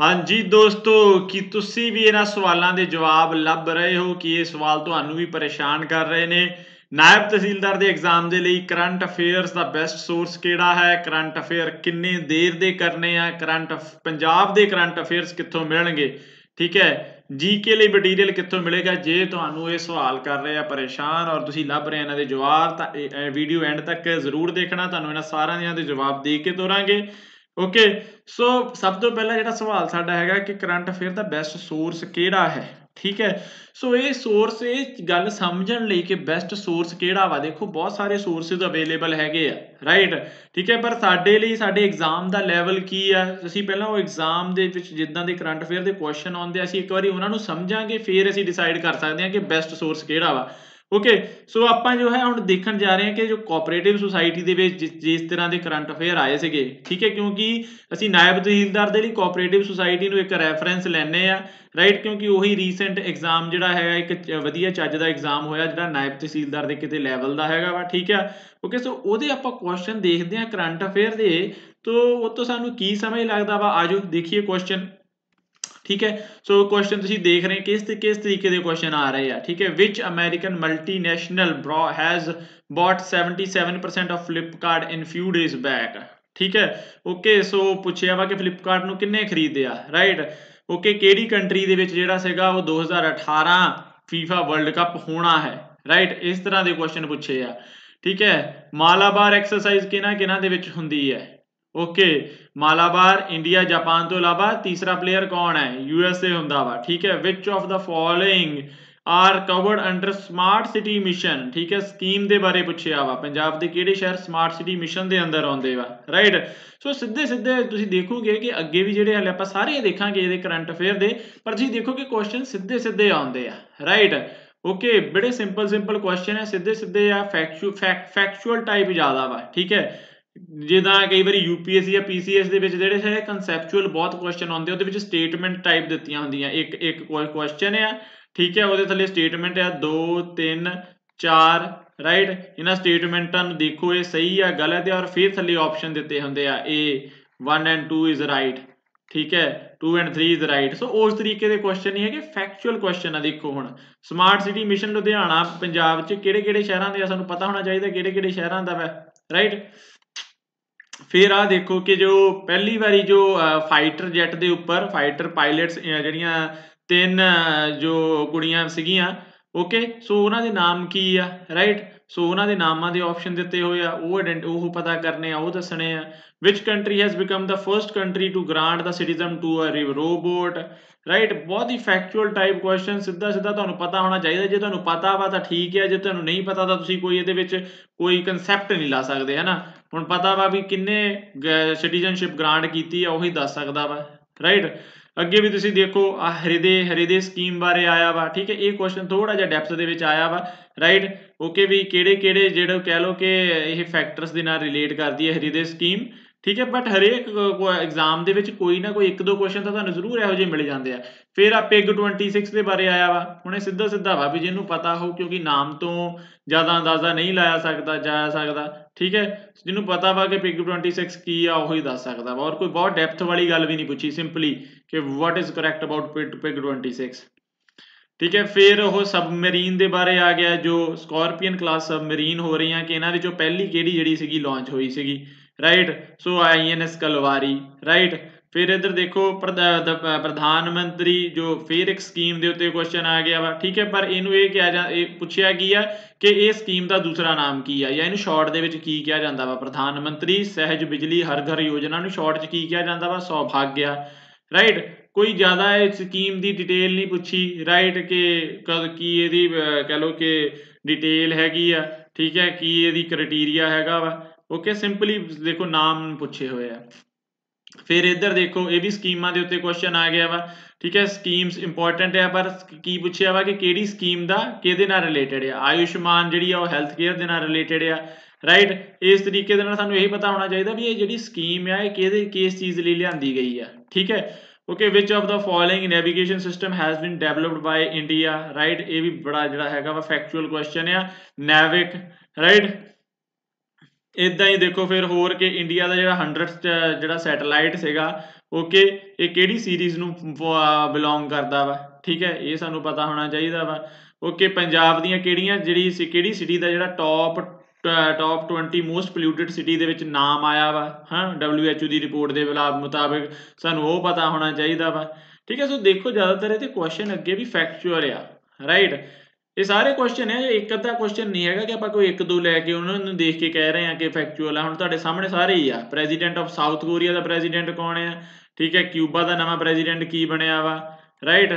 ਹਾਂਜੀ ਦੋਸਤੋ, ਕੀ ਤੁਸੀਂ ਵੀ ਇਹਨਾਂ ਸਵਾਲਾਂ ਦੇ ਜਵਾਬ ਲੱਭ ਰਹੇ ਹੋ? ਕਿ ਇਹ ਸਵਾਲ ਤੁਹਾਨੂੰ ਵੀ ਪਰੇਸ਼ਾਨ ਕਰ ਰਹੇ ਨੇ? ਨਾਇਬ ਤਹਿਸੀਲਦਾਰ ਦੇ ਐਗਜ਼ਾਮ ਦੇ ਲਈ ਕਰੰਟ ਅਫੇਅਰਸ ਦਾ ਬੈਸਟ ਸੋਰਸ ਕਿਹੜਾ ਹੈ? ਕਰੰਟ ਅਫੇਅਰ ਕਿੰਨੇ ਦੇਰ ਦੇ ਕਰਨੇ ਆ? ਕਰੰਟ ਪੰਜਾਬ ਦੇ ਕਰੰਟ ਅਫੇਅਰਸ ਕਿੱਥੋਂ ਮਿਲਣਗੇ? ਠੀਕ ਹੈ। ਜੀਕੇ ਲਈ ਮਟੀਰੀਅਲ ਕਿੱਥੋਂ ਮਿਲੇਗਾ? ਜੇ ਤੁਹਾਨੂੰ ਇਹ ਸਵਾਲ ਕਰ ਰਹੇ ਆ, ਪਰੇਸ਼ਾਨ ਔਰ ਤੁਸੀਂ ਲੱਭ ਰਹੇ ਇਹਨਾਂ ਦੇ ਜਵਾਬ, ਤਾਂ ਇਹ ਵੀਡੀਓ ਐਂਡ ਤੱਕ ਜ਼ਰੂਰ ਦੇਖਣਾ। ਤੁਹਾਨੂੰ ਇਹਨਾਂ ਸਾਰਿਆਂ ਦੇ ਜਵਾਬ ਦੇ ਕੇ ਤੋਰਾਂਗੇ। ਓਕੇ ਸੋ ਸਭ ਤੋਂ ਪਹਿਲਾਂ ਜਿਹੜਾ ਸਵਾਲ ਸਾਡਾ ਹੈਗਾ ਕਿ ਕਰੰਟ ਅਫੇਅਰ ਦਾ ਬੈਸਟ ਸੋਰਸ ਕਿਹੜਾ ਹੈ? ਠੀਕ ਹੈ? ਸੋ ਇਹ ਸੋਰਸ ਇਹ ਗੱਲ ਸਮਝਣ ਲਈ ਕਿ ਬੈਸਟ ਸੋਰਸ ਕਿਹੜਾ ਵਾ? ਦੇਖੋ, ਬਹੁਤ ਸਾਰੇ ਸੋਰਸਸ ਅਵੇਲੇਬਲ ਹੈਗੇ ਆ ਰਾਈਟ ਠੀਕ ਹੈ, ਪਰ ਸਾਡੇ ਲਈ, ਸਾਡੇ ਐਗਜ਼ਾਮ ਦਾ ਲੈਵਲ ਕੀ ਆ? ਅਸੀਂ ਪਹਿਲਾਂ ਉਹ ਐਗਜ਼ਾਮ ਦੇ ਵਿੱਚ ਜਿੱਦਾਂ ਦੇ ਕਰੰਟ ਅਫੇਅਰ ਦੇ ਕੁਐਸਚਨ ਆਉਂਦੇ ਆ, ਅਸੀਂ ਇੱਕ ਵਾਰੀ ਉਹਨਾਂ ਨੂੰ ਸਮਝਾਂਗੇ, ਫਿਰ ਅਸੀਂ ਡਿਸਾਈਡ ਕਰ ਸਕਦੇ ਹਾਂ ਕਿ ਬੈਸਟ ਸੋਰਸ ਕਿਹੜਾ ਵਾ। ਓਕੇ ਸੋ ਆਪਾਂ ਜੋ ਹੈ ਹੁਣ ਦੇਖਣ ਜਾ ਰਹੇ ਹਾਂ ਕਿ ਜੋ ਕੋਆਪਰੇਟਿਵ ਸੁਸਾਇਟੀ ਦੇ ਵਿੱਚ ਜਿਸ ਤਰ੍ਹਾਂ ਦੇ ਕਰੰਟ ਅਫੇਅਰ ਆਏ ਸੀਗੇ, ਠੀਕ ਹੈ, ਕਿਉਂਕਿ ਅਸੀਂ ਨਾਇਬ ਤਹਿਸੀਲਦਾਰ ਦੇ ਲਈ ਕੋਆਪਰੇਟਿਵ ਸੁਸਾਇਟੀ ਨੂੰ ਇੱਕ ਰੈਫਰੈਂਸ ਲੈਣੇ ਆ ਰਾਈਟ ਕਿਉਂਕਿ ਉਹੀ ਰੀਸੈਂਟ ਐਗਜ਼ਾਮ ਜਿਹੜਾ ਹੈਗਾ, ਇੱਕ ਵਧੀਆ ਚੱਜ ਦਾ ਐਗਜ਼ਾਮ ਹੋਇਆ ਜਿਹੜਾ ਨਾਇਬ ਤਹਿਸੀਲਦਾਰ ਦੇ ਕਿਤੇ ਲੈਵਲ ਦਾ ਹੈਗਾ ਵਾ, ਠੀਕ ਹੈ? ਓਕੇ ਸੋ ਉਹਦੇ ਆਪਾਂ ਕੁਐਸਚਨ ਦੇਖਦੇ ਹਾਂ ਕਰੰਟ ਅਫੇਅਰ ਦੇ, ਤੋਂ ਉਹ ਤੋਂ ਸਾਨੂੰ ਕੀ ਸਮਝ ਲੱਗਦਾ ਵਾ? ਆਜੋ ਦੇਖੀਏ ਕੁਐਸਚਨ ਠੀਕ ਹੈ? ਸੋ ਕੁਐਸਚਨ ਤੁਸੀਂ ਦੇਖ ਰਹੇ ਕਿਸ ਤੇ ਕਿਸ ਤਰੀਕੇ ਦੇ ਕੁਐਸਚਨ ਆ ਰਹੇ ਆ, ਠੀਕ ਹੈ? ਵਿਚ ਅਮਰੀਕਨ ਮਲਟੀਨੈਸ਼ਨਲ ਬ੍ਰੋ ਹੈਜ਼ ਬought 77% of Flipkart in few days back ਠੀਕ ਹੈ? ਓਕੇ ਸੋ ਪੁੱਛਿਆ ਵਾ ਕਿ ਫਲਿੱਪਕਾਰਟ ਨੂੰ ਕਿੰਨੇ ਖਰੀਦਿਆ ਰਾਈਟ ਓਕੇ ਕਿਹੜੀ ਕੰਟਰੀ ਦੇ ਵਿੱਚ ਜਿਹੜਾ ਸੀਗਾ ਉਹ 2018 ਫੀਫਾ ਵਰਲਡ ਕੱਪ ਹੋਣਾ ਹੈ ਰਾਈਟ ਇਸ ਤਰ੍ਹਾਂ ਦੇ ਕੁਐਸਚਨ ਪੁੱਛੇ ਆ, ਠੀਕ ਹੈ? ਮਾਲਾਬਾਰ ਐਕਸਰਸਾਈਜ਼ ਕਿਹਨਾਂ ਕਿਹਨਾਂ ਦੇ ਵਿੱਚ ਹੁੰਦੀ ਹੈ? ਓਕੇ ਮਾਲਾਬਾਰ ਇੰਡੀਆ ਜਾਪਾਨ ਤੋਂ ਇਲਾਵਾ ਤੀਸਰਾ ਪਲੇਅਰ ਕੌਣ ਹੈ? ਯੂ ਐਸ ਏ ਹੁੰਦਾ ਵਾ, ਠੀਕ ਹੈ? ਵਿਚ of the following are covered under smart city mission ਠੀਕ ਹੈ ਸਕੀਮ ਦੇ ਬਾਰੇ ਪੁੱਛਿਆ ਵਾ, ਪੰਜਾਬ ਦੇ ਕਿਹੜੇ ਸ਼ਹਿਰ ਸਮਾਰਟ ਸਿਟੀ ਮਿਸ਼ਨ ਦੇ ਅੰਦਰ ਆਉਂਦੇ ਵਾ ਰਾਈਟ ਸੋ ਸਿੱਧੇ ਸਿੱਧੇ ਤੁਸੀਂ ਦੇਖੋਗੇ ਕਿ ਅੱਗੇ ਵੀ ਜਿਹੜੇ ਹਲੇ ਆਪਾਂ ਸਾਰੇ ਦੇਖਾਂਗੇ ਇਹਦੇ ਕਰੰਟ ਅਫੇਅਰ ਦੇ, ਪਰ ਤੁਸੀਂ ਦੇਖੋਗੇ ਕੁਐਸਚਨ ਸਿੱਧੇ ਸਿੱਧੇ ਆਉਂਦੇ ਆ ਰਾਈਟ ਓਕੇ ਬੜੇ ਸਿੰਪਲ ਸਿੰਪਲ ਕੁਐਸਚਨ ਹੈ ਸਿੱਧੇ ਸਿੱਧੇ ਆ ਫੈਕਚੁਅਲ ਟਾਈਪ ਜ਼ਿਆਦਾ ਵਾ, ਠੀਕ ਹੈ? ਜਿੱਦਾਂ ਕਈ ਵਾਰੀ ਯੂਪੀਐਸਸੀ ਜਾਂ ਪੀਸੀਐਸ ਦੇ ਵਿੱਚ ਜਿਹੜੇ ਹੈ ਕਨਸੈਪਚੁਅਲ ਬਹੁਤ ਕੁਐਸਚਨ ਆਉਂਦੇ ਉਹਦੇ ਵਿੱਚ ਸਟੇਟਮੈਂਟ ਟਾਈਪ ਦਿੱਤੀਆਂ ਹੁੰਦੀਆਂ। ਇੱਕ ਇੱਕ ਕੁਐਸਚਨ ਆ, ਠੀਕ ਹੈ, ਉਹਦੇ ਥੱਲੇ ਸਟੇਟਮੈਂਟ ਆ 2 3 4 ਰਾਈਟ ਇਹਨਾਂ ਸਟੇਟਮੈਂਟਾਂ ਨੂੰ ਦੇਖੋ, ਇਹ ਸਹੀ ਆ, ਗਲਤ ਹੈ ਔਰ ਫਿਰ ਥੱਲੇ ਆਪਸ਼ਨ ਦਿੱਤੇ ਹੁੰਦੇ ਆ, A 1 ਐਂਡ 2 ਇਜ਼ ਰਾਈਟ ਠੀਕ ਹੈ 2 ਐਂਡ 3 ਇਜ਼ ਰਾਈਟ ਸੋ ਉਸ ਤਰੀਕੇ ਦੇ ਕੁਐਸਚਨ ਹੀ ਹੈਗੇ ਫੈਕਚੁਅਲ ਕੁਐਸਚਨ ਆ, ਦੇਖੋ ਹੁਣ। Smart city mission Ludhiana, Punjab 'ਚ ਕਿਹੜੇ ਕਿਹੜੇ ਸ਼ਹਿਰਾਂ ਦੇ ਆ, ਸਾਨੂੰ ਪਤਾ ਹੋਣਾ ਚਾਹੀਦਾ ਕਿਹੜੇ ਕਿਹੜੇ ਸ਼ਹਿਰਾਂ ਦਾ ਹੈ ਰਾਈਟ ਫਿਰ ਆ ਦੇਖੋ ਕਿ ਜੋ ਪਹਿਲੀ ਵਾਰੀ ਜੋ ਫਾਈਟਰ ਜੈਟ ਦੇ ਉੱਪਰ ਫਾਈਟਰ ਪਾਇਲਟਸ ਜਿਹੜੀਆਂ ਤਿੰਨ ਜੋ ਕੁੜੀਆਂ ਸੀਗੀਆਂ ਓਕੇ ਸੋ ਉਹਨਾਂ ਦੇ ਨਾਮ ਕੀ ਆ? ਰਾਈਟ ਸੋ ਉਹਨਾਂ ਦੇ ਨਾਮਾਂ ਦੇ ਆਪਸ਼ਨ ਦਿੱਤੇ ਹੋਏ ਆ। ਉਹ ਉਹ ਪਤਾ ਕਰਨੇ ਆ, ਉਹ ਦੱਸਣੇ ਆ। ਵਿਚ country has become the first country to grant the citizen to a robot right ਬਹੁਤ ਹੀ ਫੈਕਚੁਅਲ ਟਾਈਪ ਕੁਐਸਚਨ ਸਿੱਧਾ ਸਿੱਧਾ ਤੁਹਾਨੂੰ ਪਤਾ ਹੋਣਾ ਚਾਹੀਦਾ। ਜੇ ਤੁਹਾਨੂੰ ਪਤਾ ਵਾ ਤਾਂ ਠੀਕ ਹੈ ਜੇ ਤੁਹਾਨੂੰ ਨਹੀਂ ਪਤਾ ਤਾਂ ਤੁਸੀਂ ਕੋਈ ਇਹਦੇ ਵਿੱਚ ਕੋਈ ਕਨਸੈਪਟ ਨਹੀਂ ਲਾ ਸਕਦੇ, ਹੈ ਨਾ? ਹੁਣ ਪਤਾ ਵਾ ਵੀ ਕਿੰਨੇ ਸਿਟੀਜ਼ਨਸ਼ਿਪ ਗ੍ਰਾਂਟ ਕੀਤੀ ਆ, ਉਹੀ ਦੱਸ ਸਕਦਾ ਵਾ ਰਾਈਟ ਅੱਗੇ ਵੀ ਤੁਸੀਂ ਦੇਖੋ, ਆ ਹਰਿਦੇ ਹਰਿਦੇ ਸਕੀਮ ਬਾਰੇ ਆਇਆ ਵਾ, ਠੀਕ ਹੈ, ਇਹ ਕੁਐਸਚਨ ਥੋੜਾ ਜਿਹਾ ਡੈਪਥ ਦੇ ਵਿੱਚ ਆਇਆ ਵਾ ਰਾਈਟ ਓਕੇ ਵੀ ਕਿਹੜੇ ਕਿਹੜੇ ਜਿਹੜੇ ਕਹਿ ਲੋ ਕਿ ਇਹ ਫੈਕਟਰਸ ਦੇ ਨਾਲ ਰਿਲੇਟ ਕਰਦੀ ਹੈ ਹਰਿਦੇ ਸਕੀਮ ਠੀਕ ਹੈ ਬਟ ਹਰੇਕ ਐਗਜ਼ਾਮ ਦੇ ਵਿੱਚ ਕੋਈ ਨਾ ਕੋਈ ਇੱਕ ਦੋ ਕੁਐਸਚਨ ਤਾਂ ਤੁਹਾਨੂੰ ਜ਼ਰੂਰ ਇਹੋ ਜਿਹੇ ਮਿਲ ਜਾਂਦੇ ਆ। ਫਿਰ ਆ ਪਿਗ 26 ਦੇ ਬਾਰੇ ਆਇਆ ਵਾ। ਹੁਣੇ ਸਿੱਧਾ ਸਿੱਧਾ ਵਾ ਵੀ ਜਿਹਨੂੰ ਪਤਾ ਹੋ ਕਿਉਂਕਿ ਨਾਮ ਤੋਂ ਜ਼ਿਆਦਾ ਅੰਦਾਜ਼ਾ ਨਹੀਂ ਲਾਇਆ ਸਕਦਾ, ਜਾ ਸਕਦਾ, ਠੀਕ ਹੈ। ਜਿਹਨੂੰ ਪਤਾ ਵਾ ਕਿ ਪਿਗ 26 ਕੀ ਆ, ਉਹ ਹੀ ਦੱਸ ਸਕਦਾ ਵਾ। ਔਰ ਕੋਈ ਬਹੁਤ ਡੈਪਥ ਵਾਲੀ ਗੱਲ ਵੀ ਨਹੀਂ ਪੁੱਛੀ ਸਿੰਪਲੀ ਕਿ what is correct about pig 26 ਠੀਕ ਹੈ, ਫਿਰ ਉਹ ਸਬਮਰੀਨ ਦੇ ਬਾਰੇ ਆ ਗਿਆ, ਜੋ ਸਕਾਰਪੀਅਨ ਕਲਾਸ ਸਬਮਰੀਨ ਹੋ ਰਹੀਆਂ, ਕਿ ਇਹਨਾਂ ਵਿੱਚੋਂ ਪਹਿਲੀ ਕਿਹੜੀ ਜਿਹੜੀ ਸੀਗੀ ਲਾਂਚ ਹੋਈ ਸੀਗੀ। Right so INS Kalvari right ਫਿਰ ਇਧਰ ਦੇਖੋ ਪ੍ਰਧਾਨ ਮੰਤਰੀ ਜੋ ਫਿਰ ਇੱਕ ਸਕੀਮ ਦੇ ਉੱਤੇ ਕੁਐਸਚਨ ਆ ਗਿਆ ਵਾ। ਠੀਕ ਹੈ ਪਰ ਇਹਨੂੰ ਇਹ ਕਿਹਾ ਜਾ ਇਹ ਪੁੱਛਿਆ ਕੀ ਆ ਕਿ ਇਹ ਸਕੀਮ ਦਾ ਦੂਸਰਾ ਨਾਮ ਕੀ ਆ ਜਾਂ ਇਹਨੂੰ ਸ਼ਾਰਟ ਦੇ ਵਿੱਚ ਕੀ ਕਿਹਾ ਜਾਂਦਾ ਵਾ? ਪ੍ਰਧਾਨ ਮੰਤਰੀ ਸਹਿਜ ਬਿਜਲੀ ਹਰ ਘਰ ਯੋਜਨਾ ਨੂੰ ਸ਼ਾਰਟ 'ਚ ਕੀ ਕਿਹਾ ਜਾਂਦਾ ਵਾ? ਸੌਭਾਗਿਆ ਰਾਈਟ ਕੋਈ ਜ਼ਿਆਦਾ ਇਹ ਸਕੀਮ ਦੀ ਡਿਟੇਲ ਨਹੀਂ ਪੁੱਛੀ ਰਾਈਟ ਕਿ ਕਦ ਕੀ ਇਹਦੀ ਕਹ ਲੋ ਕਿ ਡਿਟੇਲ ਹੈਗੀ ਆ ਠੀਕ ਹੈ ਕੀ ਇਹਦੀ ਕ੍ਰਾਈਟੇਰੀਆ ਹੈਗਾ ਵਾ। ਓਕੇ ਸਿੰਪਲੀ ਦੇਖੋ, ਨਾਮ ਪੁੱਛੇ ਹੋਏ ਆ। ਫਿਰ ਇੱਧਰ ਦੇਖੋ, ਇਹ ਵੀ ਸਕੀਮਾਂ ਦੇ ਉੱਤੇ ਕੁਐਸਚਨ ਆ ਗਿਆ ਵਾ। ਠੀਕ ਹੈ ਸਕੀਮਸ ਇੰਪੋਰਟੈਂਟ ਹੈ ਪਰ ਕੀ ਪੁੱਛਿਆ ਵਾ ਕਿ ਕਿਹੜੀ ਸਕੀਮ ਦਾ ਕਿਹਦੇ ਨਾਲ ਰਿਲੇਟਡ ਹੈ ਆਯੁਸ਼ਮਾਨ ਜਿਹੜੀ ਆ, ਉਹ ਹੈਲਥ ਕੇਅਰ ਦੇ ਨਾਲ ਰਿਲੇਟਡ ਆ। ਰਾਈਟ ਇਸ ਤਰੀਕੇ ਦੇ ਨਾਲ ਸਾਨੂੰ ਇਹ ਪਤਾ ਹੋਣਾ ਚਾਹੀਦਾ ਵੀ ਇਹ ਜਿਹੜੀ ਸਕੀਮ ਆ, ਇਹ ਕਿਹਦੇ, ਕਿਸ ਚੀਜ਼ ਲਈ ਲਿਆਂਦੀ ਗਈ ਆ। ਠੀਕ ਹੈ? Okay which of the following navigation system has been developed by India right ਇਹ ਵੀ ਬੜਾ ਜਿਹੜਾ ਹੈਗਾ ਵਾ ਫੈਕਚੁਅਲ ਕੁਐਸਚਨ ਆ। ਨੈਵਿਕ ਰਾਈਟ ਇਦਾਂ ਹੀ ਦੇਖੋ ਫਿਰ ਹੋਰ ਕਿ ਇੰਡੀਆ ਦਾ ਜਿਹੜਾ 100 ਜਿਹੜਾ ਸੈਟੇਲਾਈਟ ਸੀਗਾ ਓਕੇ ਇਹ ਕਿਹੜੀ ਸੀਰੀਜ਼ ਨੂੰ ਬਿਲੋਂਗ ਕਰਦਾ ਵਾ? ਠੀਕ ਹੈ, ਇਹ ਸਾਨੂੰ ਪਤਾ ਹੋਣਾ ਚਾਹੀਦਾ ਵਾ। ਓਕੇ ਪੰਜਾਬ ਦੀਆਂ ਕਿਹੜੀਆਂ ਜਿਹੜੀ ਸੀ, ਕਿਹੜੀ ਸਿਟੀ ਦਾ ਜਿਹੜਾ top top 20 most polluted city ਦੇ ਵਿੱਚ ਨਾਮ ਆਇਆ ਵਾ? ਹਾਂ WHO ਦੀ ਰਿਪੋਰਟ ਦੇ ਮੁਤਾਬਕ ਸਾਨੂੰ ਉਹ ਪਤਾ ਹੋਣਾ ਚਾਹੀਦਾ ਵਾ। ਠੀਕ ਹੈ, ਸੋ ਦੇਖੋ ਜ਼ਿਆਦਾਤਰ ਇਹਦੇ ਕੁਐਸਚਨ ਅੱਗੇ ਵੀ ਫੈਕਚੁਅਲ ਆ ਰਾਈਟ ਇਹ ਸਾਰੇ ਕੁਐਸਚਨ ਹੈ ਇੱਕ ਅੱਧਾ ਕੁਐਸਚਨ ਨਹੀਂ ਹੈਗਾ ਕਿ ਆਪਾਂ ਕੋਈ ਇੱਕ ਦੋ ਲੈ ਕੇ ਉਹਨਾਂ ਨੂੰ ਦੇਖ ਕੇ ਕਹਿ ਰਹੇ ਹਾਂ ਕਿ ਫੈਕਚੁਅਲ ਆ। ਹੁਣ ਤੁਹਾਡੇ ਸਾਹਮਣੇ ਸਾਰੇ ਹੀ ਆ। ਪ੍ਰੈਜ਼ੀਡੈਂਟ ਆਫ ਸਾਊਥ ਕੋਰੀਆ ਦਾ ਪ੍ਰੈਜ਼ੀਡੈਂਟ ਕੌਣ ਆ? ਠੀਕ ਹੈ ਕਿਊਬਾ ਦਾ ਨਵਾਂ ਪ੍ਰੈਜ਼ੀਡੈਂਟ ਕੀ ਬਣਿਆ ਵਾ? ਰਾਈਟ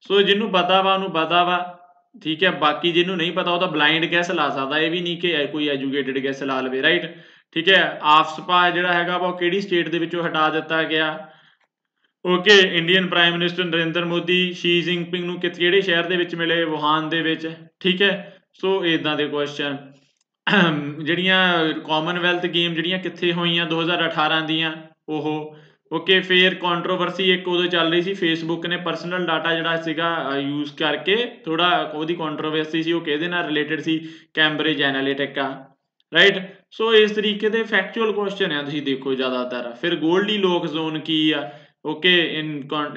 ਸੋ ਜਿਹਨੂੰ ਪਤਾ ਵਾ, ਉਹਨੂੰ ਪਤਾ ਵਾ। ਠੀਕ ਹੈ, ਬਾਕੀ ਜਿਹਨੂੰ ਨਹੀਂ ਪਤਾ, ਉਹ ਤਾਂ ਬਲਾਈਂਡ ਗੈਸ ਲਾ ਸਕਦਾ। ਇਹ ਵੀ ਨਹੀਂ ਕਿ ਕੋਈ ਐਜੂਕੇਟਿਡ ਗੈਸ ਲਾ ਲਵੇ ਰਾਈਟ ਠੀਕ ਹੈ ਆਫਸਪਾ ਜਿਹੜਾ ਹੈਗਾ ਉਹ ਕਿਹੜੀ ਸਟੇਟ ਦੇ ਵਿੱਚੋਂ ਹਟਾ ਦਿੱਤਾ ਗਿਆ? Okay Indian prime minister Narendra Modi Xi Jinping ਨੂੰ ਕਿਹੜੇ ਸ਼ਹਿਰ ਦੇ ਵਿੱਚ ਮਿਲੇ? ਵੁਹਾਨ ਦੇ ਵਿੱਚ। ਠੀਕ ਹੈ? ਸੋ ਇਦਾਂ ਦੇ ਕੁਐਸਚਨ ਜਿਹੜੀਆਂ ਕਾਮਨਵੈਲਥ ਗੇਮ ਜਿਹੜੀਆਂ ਕਿੱਥੇ ਹੋਈਆਂ 2018 ਦੀਆਂ, ਉਹ। ਓਕੇ ਫੇਰ ਕੰਟਰੋਵਰਸੀ ਇੱਕ ਉਦੋਂ ਚੱਲ ਰਹੀ ਸੀ। ਫੇਸਬੁੱਕ ਨੇ ਪਰਸਨਲ ਡਾਟਾ ਜਿਹੜਾ ਸੀਗਾ ਯੂਜ਼ ਕਰਕੇ ਥੋੜਾ ਉਹਦੀ ਕੰਟਰੋਵਰਸੀ ਸੀ, ਉਹ ਕਿਹਦੇ ਨਾਲ ਰਿਲੇਟਡ ਸੀ? ਕੈਂਬਰਿਜ ਐਨਾਲਿਟਿਕਾ ਰਾਈਟ ਸੋ ਇਸ ਤਰੀਕੇ ਦੇ ਫੈਕਚੁਅਲ ਕੁਐਸਚਨ ਆ, ਤੁਸੀਂ ਦੇਖੋ ਜ਼ਿਆਦਾਤਰ। ਫਿਰ ਗੋਲਡੀ ਲੋਕ ਜ਼ੋਨ ਕੀ ਆ? ਓਕੇ ਇਨ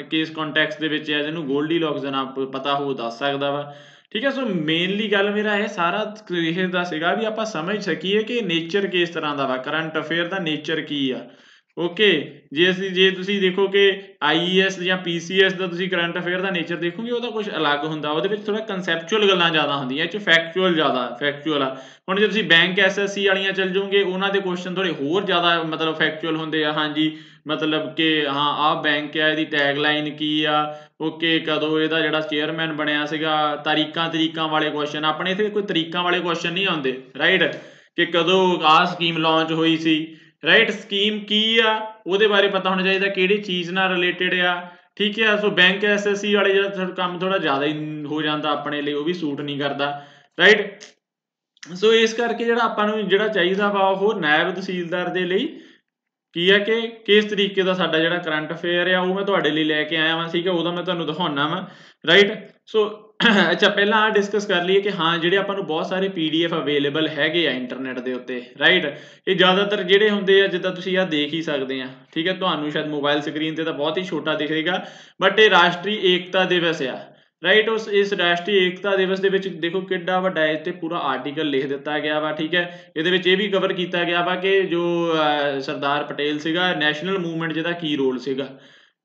ਕੇਸ ਕੰਟੈਕਸਟ ਦੇ ਵਿੱਚ ਐ ਇਹਨੂੰ ਗੋਲਡੀ ਲੋਕ ਜ਼ੋਨ ਆਪ ਪਤਾ ਹੋ ਦੱਸ ਸਕਦਾ ਵਾ। ਠੀਕ ਹੈ ਸੋ ਮੇਨਲੀ ਗੱਲ ਮੇਰਾ ਇਹ ਸਾਰਾ ਇਹ ਦਾ ਸੀਗਾ ਵੀ ਆਪਾਂ ਸਮਝ ਸਕੀਏ ਕਿ ਨੇਚਰ ਕਿਸ ਤਰ੍ਹਾਂ ਦਾ ਵਾ ਕਰੰਟ ਅਫੇਅਰ ਦਾ ਨੇਚਰ ਕੀ ਆ। ਓਕੇ ਜੇ ਅਸੀਂ ਜੇ ਤੁਸੀਂ ਦੇਖੋ ਕਿ ਆਈਐਸ ਜਾਂ ਪੀਸੀਐਸ ਦਾ ਤੁਸੀਂ ਕਰੰਟ ਅਫੇਅਰ ਦਾ ਨੇਚਰ ਦੇਖੋਗੇ, ਉਹਦਾ ਕੁਝ ਅਲੱਗ ਹੁੰਦਾ। ਉਹਦੇ ਵਿੱਚ ਥੋੜਾ ਕਨਸੈਪਚੁਅਲ ਗੱਲਾਂ ਜ਼ਿਆਦਾ ਹੁੰਦੀਆਂ, ਇਹ ਚ ਫੈਕਚੁਅਲ ਜ਼ਿਆਦਾ ਫੈਕਚੁਅਲ ਆ। ਹੁਣ ਜੇ ਤੁਸੀਂ ਬੈਂਕ ਐਸਐਸਸੀ ਵਾਲੀਆਂ ਚੱਲ ਜਾਓਗੇ, ਉਹਨਾਂ ਦੇ ਕੁਐਸਚਨ ਥੋੜੇ ਹੋਰ ਜ਼ਿਆਦਾ ਮਤਲਬ ਫੈਕਚੁਅਲ ਹੁੰਦੇ ਆ। ਹਾਂਜੀ, ਮਤਲਬ ਕਿ ਹਾਂ, ਆਹ ਬੈਂਕ ਆ, ਇਹਦੀ ਟੈਗ ਲਾਈਨ ਕੀ ਆ? ਓਕੇ ਕਦੋਂ ਇਹਦਾ ਜਿਹੜਾ ਚੇਅਰਮੈਨ ਬਣਿਆ ਸੀਗਾ, ਤਾਰੀਕਾਂ ਤਰੀਕਾਂ ਵਾਲੇ ਕੁਐਸਚਨ ਆਪਣੇ ਇੱਥੇ ਕੋਈ ਤਰੀਕਾਂ ਵਾਲੇ ਕੁਐਸਚਨ ਨਹੀਂ ਆਉਂਦੇ ਰਾਈਟ ਕਿ ਕਦੋਂ ਆਹ ਸਕੀਮ ਲਾਂਚ ਹੋਈ ਸੀ? ਰਾਈਟ ਸਕੀਮ ਕੀ ਆ? ਉਹਦੇ ਬਾਰੇ ਪਤਾ ਹੋਣਾ ਚਾਹੀਦਾ ਕਿਹੜੀ ਚੀਜ਼ ਨਾਲ ਰਿਲੇਟਡ ਆ। ਠੀਕ ਹੈ ਸੋ ਬੈਂਕ ਐਸਐਸਸੀ ਵਾਲੇ ਜਿਹੜਾ ਕੰਮ ਥੋੜਾ ਜ਼ਿਆਦਾ ਹੀ ਹੋ ਜਾਂਦਾ ਆਪਣੇ ਲਈ, ਉਹ ਵੀ ਸੂਟ ਨਹੀਂ ਕਰਦਾ। ਰਾਈਟ ਸੋ ਇਸ ਕਰਕੇ ਜਿਹੜਾ ਆਪਾਂ ਨੂੰ ਜਿਹੜਾ ਚਾਹੀਦਾ ਵਾ ਉਹ ਨਾਇਬ ਤਹਿਸੀਲਦਾਰ ਦੇ ਲਈ ਕੀ ਹੈ ਕਿ ਕਿਸ ਤਰੀਕੇ ਦਾ ਸਾਡਾ ਜਿਹੜਾ ਕਰੰਟ ਅਫੇਅਰ ਆ, ਉਹ ਮੈਂ ਤੁਹਾਡੇ ਲਈ ਲੈ ਕੇ ਆਇਆ ਵਾਂ, ਠੀਕ ਹੈ ਉਹਦਾ ਮੈਂ ਤੁਹਾਨੂੰ ਦਿਖਾਉਣਾ ਵਾਂ। ਰਾਈਟ ਸੋ ਅੱਛਾ, ਪਹਿਲਾਂ ਆ ਡਿਸਕਸ ਕਰ ਲਈਏ ਕਿ ਹਾਂ, ਜਿਹੜੇ ਆਪਾਂ ਨੂੰ ਬਹੁਤ ਸਾਰੇ ਪੀਡੀਐਫ ਅਵੇਲੇਬਲ ਹੈਗੇ ਆ ਇੰਟਰਨੈਟ ਦੇ ਉੱਤੇ ਰਾਈਟ ਇਹ ਜ਼ਿਆਦਾਤਰ ਜਿਹੜੇ ਹੁੰਦੇ ਆ, ਜਿੱਦਾਂ ਤੁਸੀਂ ਆ ਦੇਖ ਹੀ ਸਕਦੇ ਆ, ਠੀਕ ਹੈ? ਤੁਹਾਨੂੰ ਸ਼ਾਇਦ ਮੋਬਾਈਲ ਸਕਰੀਨ ਤੇ ਤਾਂ ਬਹੁਤ ਹੀ ਛੋਟਾ ਦਿਖੇਗਾ ਬਟ ਇਹ ਰਾਸ਼ਟਰੀ ਏਕਤਾ ਦਿਵਸ ਆ ਰਾਈਟ ਉਸ, ਇਸ ਰਾਸ਼ਟਰੀ ਏਕਤਾ ਦਿਵਸ ਦੇ ਵਿੱਚ ਦੇਖੋ ਕਿੱਡਾ ਵੱਡਾ ਇਸ 'ਤੇ ਪੂਰਾ ਆਰਟੀਕਲ ਲਿਖ ਦਿੱਤਾ ਗਿਆ ਵਾ, ਠੀਕ ਹੈ? ਇਹਦੇ ਵਿੱਚ ਇਹ ਵੀ ਕਵਰ ਕੀਤਾ ਗਿਆ ਵਾ ਕਿ ਜੋ ਸਰਦਾਰ ਪਟੇਲ ਸੀਗਾ ਨੈਸ਼ਨਲ ਮੂਵਮੈਂਟ ਜਿਹਦਾ ਕੀ ਰੋਲ ਸੀਗਾ,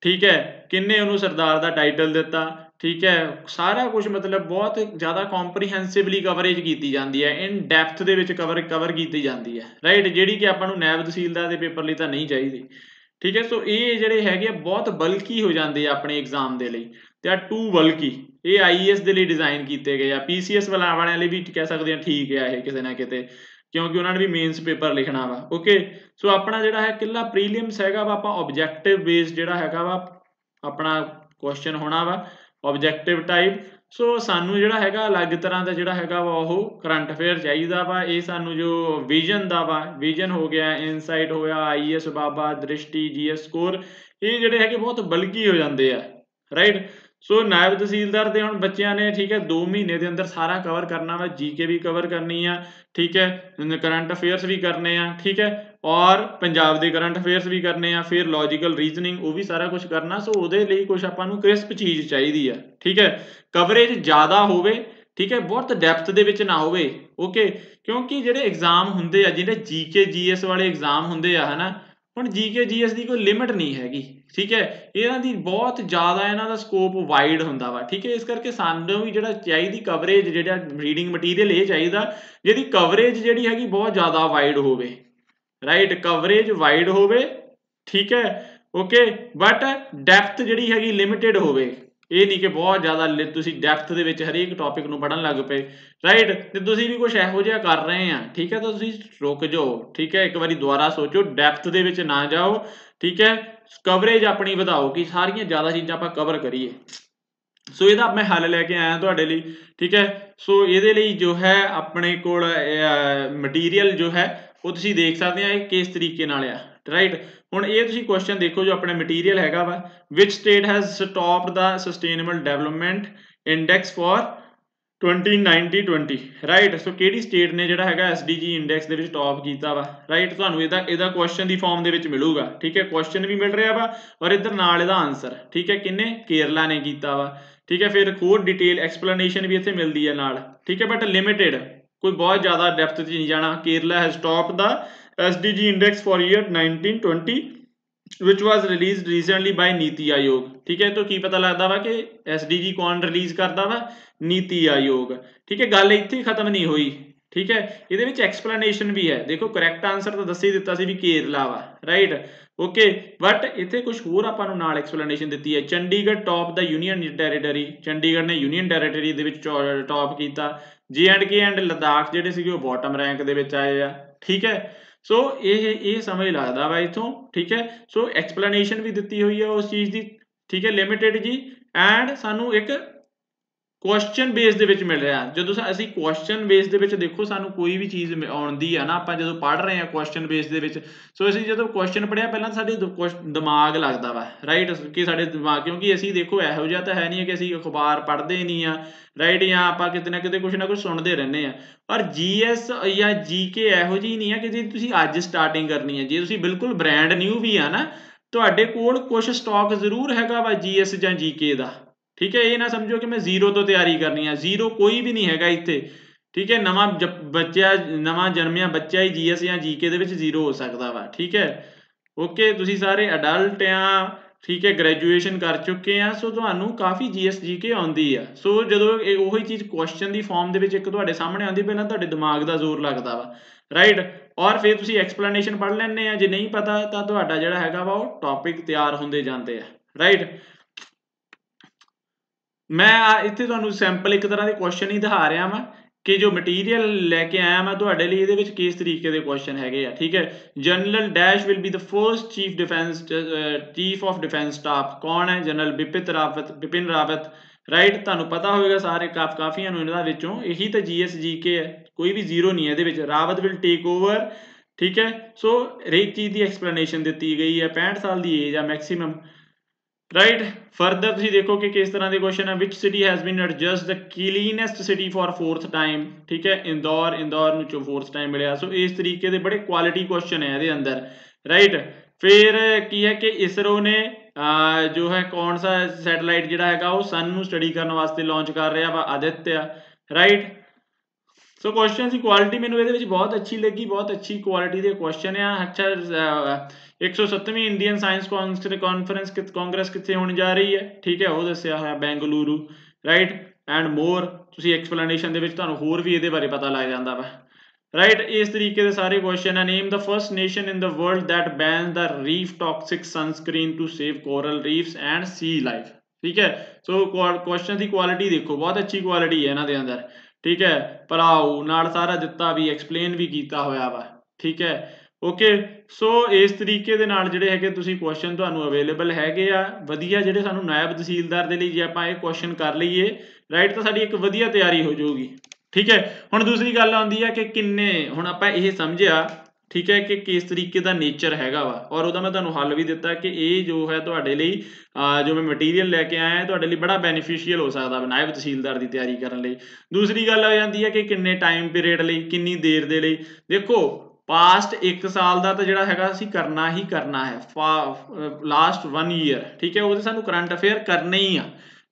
ਠੀਕ ਹੈ? ਕਿੰਨੇ ਉਹਨੂੰ ਸਰਦਾਰ ਦਾ ਟਾਈਟਲ ਦਿੱਤਾ ਠੀਕ ਹੈ, ਸਾਰਾ ਕੁਝ ਮਤਲਬ ਬਹੁਤ ਜ਼ਿਆਦਾ ਕੰਪਰੀਹੈਂਸਿਵਲੀ ਕਵਰੇਜ ਕੀਤੀ ਜਾਂਦੀ ਹੈ ਇਨ ਡੈਪਥ ਦੇ ਵਿੱਚ ਕਵਰ ਕਵਰ ਕੀਤੀ ਜਾਂਦੀ ਹੈ ਰਾਈਟ ਜਿਹੜੀ ਕਿ ਆਪਾਂ ਨੂੰ ਨੈਬ ਤਹਿਸੀਲਦਾਰ ਦੇ ਪੇਪਰ ਲਈ ਤਾਂ ਨਹੀਂ ਚਾਹੀਦੀ, ਠੀਕ ਹੈ? ਸੋ ਇਹ ਜਿਹੜੇ ਹੈਗੇ ਆ, ਬਹੁਤ ਬਲਕੀ ਹੋ ਜਾਂਦੇ ਆ ਆਪਣੇ ਐਗਜ਼ਾਮ ਦੇ ਲਈ, ਤੇ ਆ ਟੂ ਬਲਕੀ ਇਹ ਆਈਐਸ ਦੇ ਲਈ ਡਿਜ਼ਾਈਨ ਕੀਤੇ ਗਏ ਆ ਪੀਸੀਐਸ ਵਾਲਿਆਂ ਲਈ ਵੀ ਕਹਿ ਸਕਦੇ ਆ, ਠੀਕ ਆ ਇਹ ਕਿਸੇ ਨਾ ਕਿਤੇ, ਕਿਉਂਕਿ ਉਹਨਾਂ ਨੇ ਵੀ ਮੇਨਸ ਪੇਪਰ ਲਿਖਣਾ ਵਾ ਓਕੇ ਸੋ ਆਪਣਾ ਜਿਹੜਾ ਹੈ ਕਿੱਲਾ ਪ੍ਰੀਲੀਮਸ ਹੈਗਾ ਵਾ, ਆਪਾਂ ਆਬਜੈਕਟਿਵ ਬੇਸ ਜਿਹੜਾ ਹੈਗਾ ਵਾ, ਆਪਣਾ ਕੁਐਸਚਨ ਹੋਣਾ ਵਾ ਆਬਜੈਕਟਿਵ ਟਾਈਪ ਸੋ ਸਾਨੂੰ ਜਿਹੜਾ ਹੈਗਾ ਅਲੱਗ ਤਰ੍ਹਾਂ ਦਾ ਜਿਹੜਾ ਹੈਗਾ ਵਾ ਉਹ ਕਰੰਟ ਅਫੇਅਰ ਚਾਹੀਦਾ ਵਾ। ਇਹ ਸਾਨੂੰ ਜੋ ਵਿਜ਼ਨ ਦਾ ਵਾ ਵਿਜ਼ਨ ਹੋ ਗਿਆ ਇਨਸਾਈਟ ਹੋਇਆ ਆਈਐਸ ਬਾਬਾ, ਦ੍ਰਿਸ਼ਟੀ ਜੀਐਸ ਸਕੋਰ ਇਹ ਜਿਹੜੇ ਹੈਗੇ ਬਹੁਤ ਬਲਕੀ ਹੋ ਜਾਂਦੇ ਆ। ਰਾਈਟ ਸੋ ਨਾਇਬ ਤਹਿਸੀਲਦਾਰ ਦੇ ਹੁਣ ਬੱਚਿਆਂ ਨੇ, ਠੀਕ ਹੈ 2 ਮਹੀਨੇ ਦੇ ਅੰਦਰ ਸਾਰਾ ਕਵਰ ਕਰਨਾ ਵਾ ਜੀਕੇ ਵੀ ਕਵਰ ਕਰਨੀ ਆ, ਠੀਕ ਹੈ ਕਰੰਟ ਅਫੇਅਰਸ ਵੀ ਕਰਨੇ ਆ, ਠੀਕ ਹੈ, ਔਰ ਪੰਜਾਬ ਦੇ ਕਰੰਟ ਅਫੇਅਰਸ ਵੀ ਕਰਨੇ ਆ, ਫਿਰ ਲੌਜੀਕਲ ਰੀਜ਼ਨਿੰਗ ਉਹ ਵੀ ਸਾਰਾ ਕੁਝ ਕਰਨਾ, ਸੋ ਉਹਦੇ ਲਈ ਕੁਝ ਆਪਾਂ ਨੂੰ ਕ੍ਰਿਸਪ ਚੀਜ਼ ਚਾਹੀਦੀ ਆ, ਠੀਕ ਹੈ ਕਵਰੇਜ ਜ਼ਿਆਦਾ ਹੋਵੇ, ਠੀਕ ਹੈ, ਬਹੁਤ ਡੈਪਥ ਦੇ ਵਿੱਚ ਨਾ ਹੋਵੇ ਓਕੇ ਕਿਉਂਕਿ ਜਿਹੜੇ ਐਗਜ਼ਾਮ ਹੁੰਦੇ ਆ, ਜਿਹੜੇ ਜੀਕੇ ਜੀਐਸ ਵਾਲੇ ਐਗਜ਼ਾਮ ਹੁੰਦੇ ਆ, ਹਨਾ ਹੁਣ ਜੀਕੇ ਜੀਐਸ ਦੀ ਕੋਈ ਲਿਮਿਟ ਨਹੀਂ ਹੈਗੀ, ਠੀਕ ਹੈ? ਇਹਨਾਂ ਦੀ ਬਹੁਤ ਜ਼ਿਆਦਾ ਇਹਨਾਂ ਦਾ ਸਕੋਪ ਵਾਈਡ ਹੁੰਦਾ ਵਾ, ਠੀਕ ਹੈ? ਇਸ ਕਰਕੇ ਸਾਨੂੰ ਵੀ ਜਿਹੜਾ ਚਾਹੀਦੀ ਕਵਰੇਜ ਜਿਹੜਾ ਰੀਡਿੰਗ ਮਟੀਰੀਅਲ ਇਹ ਚਾਹੀਦਾ, ਜਿਹਦੀ ਕਵਰੇਜ ਜਿਹੜੀ ਹੈਗੀ ਬਹੁਤ ਜ਼ਿਆਦਾ ਵਾਈਡ ਹੋਵੇ ਰਾਈਟ ਕਵਰੇਜ ਵਾਈਡ ਹੋਵੇ, ਠੀਕ ਹੈ? ਓਕੇ ਬਟ ਡੈਪਥ ਜਿਹੜੀ ਹੈਗੀ ਲਿਮਿਟਿਡ ਹੋਵੇ। ਇਹ ਨਹੀਂ ਕਿ ਬਹੁਤ ਜ਼ਿਆਦਾ ਤੁਸੀਂ ਡੈਪਥ ਦੇ ਵਿੱਚ ਹਰੇਕ ਟੌਪਿਕ ਨੂੰ ਪੜਨ ਲੱਗ ਪਏ। ਰਾਈਟ ਤੇ ਤੁਸੀਂ ਵੀ ਕੁਝ ਇਹੋ ਜਿਹਾ ਕਰ ਰਹੇ ਆ। ਠੀਕ ਹੈ? ਤਾਂ ਤੁਸੀਂ ਰੁਕ ਜਾਓ। ਠੀਕ ਹੈ? ਇੱਕ ਵਾਰੀ ਦੁਬਾਰਾ ਸੋਚੋ। ਡੈਪਥ ਦੇ ਵਿੱਚ ਨਾ ਜਾਓ। ਠੀਕ ਹੈ? ਕਵਰੇਜ ਆਪਣੀ ਵਧਾਓ ਕਿ ਸਾਰੀਆਂ ਜ਼ਿਆਦਾ ਚੀਜ਼ਾਂ ਆਪਾਂ ਕਵਰ ਕਰੀਏ। ਸੋ ਇਹਦਾ ਮੈਂ ਹੱਲ ਲੈ ਕੇ ਆਇਆ ਤੁਹਾਡੇ ਲਈ। ਠੀਕ ਹੈ? ਸੋ ਇਹਦੇ ਲਈ ਜੋ ਹੈ ਆਪਣੇ ਕੋਲ ਮਟੀਰੀਅਲ ਜੋ ਹੈ, ਉਹ ਤੁਸੀਂ ਦੇਖ ਸਕਦੇ ਆ ਇਹ ਕਿਸ ਤਰੀਕੇ ਨਾਲ ਆ। ਰਾਈਟ ਹੁਣ ਇਹ ਤੁਸੀਂ ਕੁਐਸਚਨ ਦੇਖੋ ਜੋ ਆਪਣਾ ਮਟੀਰੀਅਲ ਹੈਗਾ ਵਾ which state has stopped the sustainable development index for 2090 20 right so ਕਿਹੜੀ ਸਟੇਟ ਨੇ ਜਿਹੜਾ ਹੈਗਾ ਐਸਡੀਜੀ ਇੰਡੈਕਸ ਦੇ ਵਿੱਚ ਟੌਪ ਕੀਤਾ ਵਾ? ਰਾਈਟ ਤੁਹਾਨੂੰ ਇਹਦਾ ਇਹਦਾ ਕੁਐਸਚਨ ਦੀ ਫਾਰਮ ਦੇ ਵਿੱਚ ਮਿਲੂਗਾ, ਠੀਕ ਹੈ? ਕੁਐਸਚਨ ਵੀ ਮਿਲ ਰਿਹਾ ਵਾ ਔਰ ਇੱਧਰ ਨਾਲ ਇਹਦਾ ਆਨਸਰ ਠੀਕ ਹੈ? ਕਿੰਨੇ? ਕੇਰਲਾ ਨੇ ਕੀਤਾ ਵਾ, ਠੀਕ ਹੈ? ਫਿਰ ਹੋਰ ਡਿਟੇਲ ਐਕਸਪਲੇਨੇਸ਼ਨ ਵੀ ਇੱਥੇ ਮਿਲਦੀ ਹੈ ਨਾਲ, ਠੀਕ ਹੈ? ਬਟ ਲਿਮਿਟਿਡ ਕੋਈ ਬਹੁਤ ਜ਼ਿਆਦਾ ਡੈਪਥ 'ਚ ਨਹੀਂ ਜਾਣਾ, Kerala has top the SDG index for year 1920 which was released recently by ਨੀਤੀ ਆਯੋਗ ਠੀਕ ਹੈ ਤਾਂ ਕੀ ਪਤਾ ਲੱਗਦਾ ਵਾ ਕਿ ਐਸਡੀਜੀ ਕੌਣ ਰਿਲੀਜ਼ ਕਰਦਾ ਵਾ ਨੀਤੀ ਆਯੋਗ ਠੀਕ ਹੈ ਗੱਲ ਇੱਥੇ ਖਤਮ ਨਹੀਂ ਹੋਈ ਠੀਕ ਹੈ ਇਹਦੇ ਵਿੱਚ ਐਕਸਪਲੇਨੇਸ਼ਨ ਵੀ ਹੈ ਦੇਖੋ ਕਰੈਕਟ ਆਨਸਰ ਤਾਂ ਦੱਸ ਹੀ ਦਿੱਤਾ ਸੀ ਵੀ ਕੇਰਲਾ ਵਾ ਰਾਈਟ ਓਕੇ ਬਟ ਇੱਥੇ ਕੁਝ ਹੋਰ ਆਪਾਂ ਨੂੰ ਨਾਲ ਐਕਸਪਲੇਨੇਸ਼ਨ ਦਿੱਤੀ ਹੈ Chandigarh top the union territory Chandigarh ਨੇ ਯੂਨੀਅਨ ਟੈਰੀਟਰੀ ਦੇ ਵਿੱਚ ਟੌਪ ਕੀਤਾ ਜੇ ਐਂਡ ਕੇ ਐਂਡ ਲਦਾਖ ਜਿਹੜੇ ਸੀਗੇ ਉਹ ਬਾਟਮ ਰੈਂਕ ਦੇ ਵਿੱਚ ਆਏ ਆ ਠੀਕ ਹੈ ਸੋ ਇਹ ਇਹ ਸਮਝ ਲੱਗਦਾ ਵਾ ਇਥੋਂ, ਠੀਕ ਹੈ? ਸੋ ਐਕਸਪਲੇਨੇਸ਼ਨ ਵੀ ਦਿੱਤੀ ਹੋਈ ਹੈ ਉਸ ਚੀਜ਼ ਦੀ, ਠੀਕ ਹੈ? ਲਿਮਿਟਿਡ ਜੀ। ਐਂਡ ਸਾਨੂੰ ਇੱਕ ਕੁਐਸਚਨ ਬੇਸ ਦੇ ਵਿੱਚ ਮਿਲ ਰਿਹਾ। ਜਦੋਂ ਅਸੀਂ ਕੁਐਸਚਨ ਬੇਸ ਦੇ ਵਿੱਚ ਦੇਖੋ, ਸਾਨੂੰ ਕੋਈ ਵੀ ਚੀਜ਼ ਆਉਂਦੀ ਆ ਨਾ, ਆਪਾਂ ਜਦੋਂ ਪੜ੍ਹ ਰਹੇ ਆ ਕੁਐਸਚਨ ਬੇਸ ਦੇ ਵਿੱਚ, ਸੋ ਅਸੀਂ ਜਦੋਂ ਕੁਐਸਚਨ ਪੜਿਆ ਪਹਿਲਾਂ ਸਾਡੇ ਦਿਮਾਗ ਲੱਗਦਾ ਵਾ ਰਾਈਟ ਕਿ ਸਾਡੇ ਦਿਮਾਗ, ਕਿਉਂਕਿ ਅਸੀਂ ਦੇਖੋ, ਇਹੋ ਜਿਹਾ ਤਾਂ ਹੈ ਨਹੀਂ ਕਿ ਅਸੀਂ ਅਖਬਾਰ ਪੜ੍ਹਦੇ ਨਹੀਂ ਆ ਰਾਈਟ ਜਾਂ ਆਪਾਂ ਕਿਤੇ ਨਾ ਕਿਤੇ ਕੁਝ ਨਾ ਕੁਝ ਸੁਣਦੇ ਰਹਿੰਦੇ ਆ। ਪਰ ਜੀਐਸ ਜਾਂ ਜੀਕੇ ਇਹੋ ਜਿਹੀ ਨਹੀਂ ਆ ਕਿ ਜੇ ਤੁਸੀਂ ਅੱਜ ਸਟਾਰਟਿੰਗ ਕਰਨੀ ਹੈ ਜੇ ਤੁਸੀਂ ਬਿਲਕੁਲ ਬ੍ਰਾਂਡ ਨਿਊ ਵੀ ਆ ਨਾ, ਤੁਹਾਡੇ ਕੋਲ ਕੁਝ ਸਟਾਕ ਜ਼ਰੂਰ ਹੈਗਾ ਵਾ ਜੀਐਸ ਜਾਂ ਜੀਕੇ ਦਾ। ਠੀਕ ਹੈ, ਇਹ ਨਾ ਸਮਝੋ ਕਿ ਮੈਂ ਜ਼ੀਰੋ ਤੋਂ ਤਿਆਰੀ ਕਰਨੀ ਹੈ ਜ਼ੀਰੋ ਕੋਈ ਵੀ ਨਹੀਂ ਹੈਗਾ ਇੱਥੇ। ਠੀਕ ਹੈ, ਨਵਾਂ ਬੱਚਾ ਨਵਾਂ ਜਨਮਿਆ ਬੱਚਾ ਹੀ ਜੀਐਸ ਜਾਂ ਜੀਕੇ ਦੇ ਵਿੱਚ ਜ਼ੀਰੋ ਹੋ ਸਕਦਾ ਵਾ। ਠੀਕ ਹੈ? ਓਕੇ, ਤੁਸੀਂ ਸਾਰੇ ਅਡਲਟ ਆ, ਠੀਕ ਹੈ ਗ੍ਰੈਜੂਏਸ਼ਨ ਕਰ ਚੁੱਕੇ ਆ, ਸੋ ਤੁਹਾਨੂੰ ਕਾਫੀ ਜੀਐਸ, ਜੀਕੇ ਆਉਂਦੀ ਆ। ਸੋ ਜਦੋਂ ਇਹ ਉਹੀ ਚੀਜ਼ ਕੁਐਸਚਨ ਦੀ ਫਾਰਮ ਦੇ ਵਿੱਚ ਇੱਕ ਤੁਹਾਡੇ ਸਾਹਮਣੇ ਆਉਂਦੀ, ਪਹਿਲਾਂ ਤੁਹਾਡੇ ਦਿਮਾਗ ਦਾ ਜ਼ੋਰ ਲੱਗਦਾ ਵਾ। ਰਾਈਟ ਔਰ ਫਿਰ ਤੁਸੀਂ ਐਕਸਪਲੇਨੇਸ਼ਨ ਪੜ੍ਹ ਲੈਣੇ ਆ। ਜੇ ਨਹੀਂ ਪਤਾ, ਤਾਂ ਤੁਹਾਡਾ ਜਿਹੜਾ ਹੈਗਾ ਵਾ, ਉਹ ਟੌਪਿਕ ਤਿਆਰ ਹੁੰਦੇ ਜਾਂਦੇ ਆ। ਰਾਈਟ ਮੈਂ ਇੱਥੇ ਤੁਹਾਨੂੰ ਸੈਂਪਲ ਇੱਕ ਤਰ੍ਹਾਂ ਦੇ ਕੁਐਸਚਨ ਹੀ ਦਿਖਾ ਰਿਹਾ ਵਾਂ ਕਿ ਜੋ ਮਟੀਰੀਅਲ ਲੈ ਕੇ ਆਇਆ ਮੈਂ ਤੁਹਾਡੇ ਲਈ ਇਹਦੇ ਵਿੱਚ ਕਿਸ ਤਰੀਕੇ ਦੇ ਕੁਐਸਚਨ ਹੈਗੇ ਆ, ਠੀਕ ਹੈ? General dash will be the first chief defence chief of defence staff ਕੌਣ ਹੈ? ਜਨਰਲ ਬਿਪਿਤ ਰਾਵਤ ਬਿਪਿਨ ਰਾਵਤ ਰਾਈਟ ਤੁਹਾਨੂੰ ਪਤਾ ਹੋਵੇਗਾ ਸਾਰੇ ਕਾਫ, ਕਾਫੀਆਂ ਨੂੰ ਇਹਨਾਂ ਵਿੱਚੋਂ, ਇਹੀ ਤਾਂ ਜੀਐਸਜੀਕੇ ਹੈ, ਕੋਈ ਵੀ ਜ਼ੀਰੋ ਨਹੀਂ ਹੈ ਇਹਦੇ ਵਿੱਚ। ਰਾਵਤ ਵਿਲ ਟੇਕ ਓਵਰ ਠੀਕ ਹੈ? ਸੋ ਹਰੇਕ ਚੀਜ਼ ਦੀ ਐਕਸਪਲੇਨੇਸ਼ਨ ਦਿੱਤੀ ਗਈ ਹੈ 65 ਸਾਲ ਦੀ ਏਜ ਆ ਮੈਕਸਿਮਮ ਰਾਈਟ ਫਰਦਰ ਤੁਸੀਂ ਦੇਖੋ ਕਿ ਕਿਸ ਤਰ੍ਹਾਂ ਦੇ ਕੁਐਸਚਨ ਹੈ which city has been adjust the cleanest city for fourth time ਠੀਕ ਹੈ, ਇੰਦੌਰ ਇੰਦੌਰ ਨੂੰ ਚੋ ਫੋਰਥ ਟਾਈਮ ਮਿਲਿਆ। ਸੋ ਇਸ ਤਰੀਕੇ ਦੇ ਬੜੇ ਕੁਆਲਿਟੀ ਕੁਐਸਚਨ ਹੈ ਇਹਦੇ ਅੰਦਰ। ਰਾਈਟ ਫਿਰ ਕੀ ਹੈ ਕਿ ਇਸਰੋ ਨੇ ਜੋ ਹੈ ਕੌਣ ਸਾ ਸੈਟੇਲਾਈਟ ਜਿਹੜਾ ਹੈਗਾ, ਉਹ ਸਨ ਨੂੰ ਸਟੱਡੀ ਕਰਨ ਵਾਸਤੇ ਲਾਂਚ ਕਰ ਰਿਹਾ ਵਾ, ਆਦਿਤਿਆ। ਰਾਈਟ ਸੋ ਕੁਐਸਚਨ ਦੀ ਕੁਆਲਿਟੀ ਮੈਨੂੰ ਇਹਦੇ ਵਿੱਚ ਬਹੁਤ ਅੱਛੀ ਲੱਗੀ, ਬਹੁਤ ਅੱਛੀ ਕੁਆਲਿਟੀ ਦੇ ਕੁਐਸਚਨ ਆ। ਅੱਛਾ 107ਵੀਂ ਇੰਡੀਅਨ ਸਾਇੰਸ ਕਾਨਫਰੰਸ ਕਾਂਗਰਸ ਕਿੱਥੇ ਹੋਣ ਜਾ ਰਹੀ ਹੈ? ਠੀਕ ਹੈ, ਉਹ ਦੱਸਿਆ ਹੋਇਆ ਬੈਂਗਲੁਰੂ ਰਾਈਟ ਐਂਡ ਮੋਰ ਤੁਸੀਂ ਐਕਸਪਲੇਨੇਸ਼ਨ ਦੇ ਵਿੱਚ ਤੁਹਾਨੂੰ ਹੋਰ ਵੀ ਇਹਦੇ ਬਾਰੇ ਪਤਾ ਲੱਗ ਜਾਂਦਾ ਵਾ। ਰਾਈਟ ਇਸ ਤਰੀਕੇ ਦੇ ਸਾਰੇ ਕੁਐਸਚਨ ਆ। Name the first nation in the world that ban the reef toxic sunscreen to save coral reefs and sea life ਠੀਕ ਹੈ ਸੋ ਕੁਐਸਚਨ ਦੀ ਕੁਆਲਿਟੀ ਦੇਖੋ। ਬਹੁਤ ਅੱਛੀ ਕੁਆਲਿਟੀ ਹੈ ਇਹਨਾਂ ਦੇ ਅੰਦਰ। ਠੀਕ ਹੈ? ਪਲਾਉ ਨਾਲ ਸਾਰਾ ਦਿੱਤਾ ਵੀ ਐਕਸਪਲੇਨ ਵੀ ਕੀਤਾ ਹੋਇਆ ਵਾ, ਠੀਕ ਹੈ? ਓਕੇ ਸੋ ਇਸ ਤਰੀਕੇ ਦੇ ਨਾਲ ਜਿਹੜੇ ਹੈਗੇ ਤੁਸੀਂ ਕੁਐਸਚਨ ਤੁਹਾਨੂੰ ਅਵੇਲੇਬਲ ਹੈਗੇ ਆ, ਵਧੀਆ ਜਿਹੜੇ ਸਾਨੂੰ ਨਾਇਬ ਤਹਿਸੀਲਦਾਰ ਦੇ ਲਈ ਜੇ ਆਪਾਂ ਇਹ ਕੁਐਸਚਨ ਕਰ ਲਈਏ ਰਾਈਟ ਤਾਂ ਸਾਡੀ ਇੱਕ ਵਧੀਆ ਤਿਆਰੀ ਹੋ ਜਾਊਗੀ, ਠੀਕ ਹੈ? ਹੁਣ ਦੂਸਰੀ ਗੱਲ ਆਉਂਦੀ ਹੈ ਕਿ ਕਿੰਨੇ, ਹੁਣ ਆਪਾਂ ਇਹ ਸਮਝਿਆ ਠੀਕ ਹੈ ਕਿ ਕਿਸ ਤਰੀਕੇ ਦਾ ਨੇਚਰ ਹੈਗਾ ਵਾ। ਔਰ ਉਹਦਾ ਮੈਂ ਤੁਹਾਨੂੰ ਹੱਲ ਵੀ ਦਿੱਤਾ ਕਿ ਇਹ ਜੋ ਹੈ ਤੁਹਾਡੇ ਲਈ ਜੋ ਮੈਂ ਮਟੀਰੀਅਲ ਲੈ ਕੇ ਆਇਆ, ਤੁਹਾਡੇ ਲਈ ਬੜਾ ਬੈਨੀਫੀਸ਼ੀਅਲ ਹੋ ਸਕਦਾ ਨਾਇਬ ਤਹਿਸੀਲਦਾਰ ਦੀ ਤਿਆਰੀ ਕਰਨ ਲਈ। ਦੂਸਰੀ ਗੱਲ ਆ ਜਾਂਦੀ ਹੈ ਕਿ ਕਿੰਨੇ ਟਾਈਮ ਪੀਰੀਅਡ ਲਈ, ਕਿੰਨੀ ਦੇਰ ਦੇ ਲਈ। ਦੇਖੋ ਪਾਸਟ 1 ਸਾਲ ਦਾ ਤਾਂ ਜਿਹੜਾ ਹੈਗਾ ਅਸੀਂ ਕਰਨਾ ਹੀ ਕਰਨਾ ਹੈ। ਲਾਸਟ 1 ਈਅਰ ਠੀਕ ਹੈ ਉਹਦੇ ਸਾਨੂੰ ਕਰੰਟ ਅਫੇਅਰ ਕਰਨੇ ਹੀ ਆ।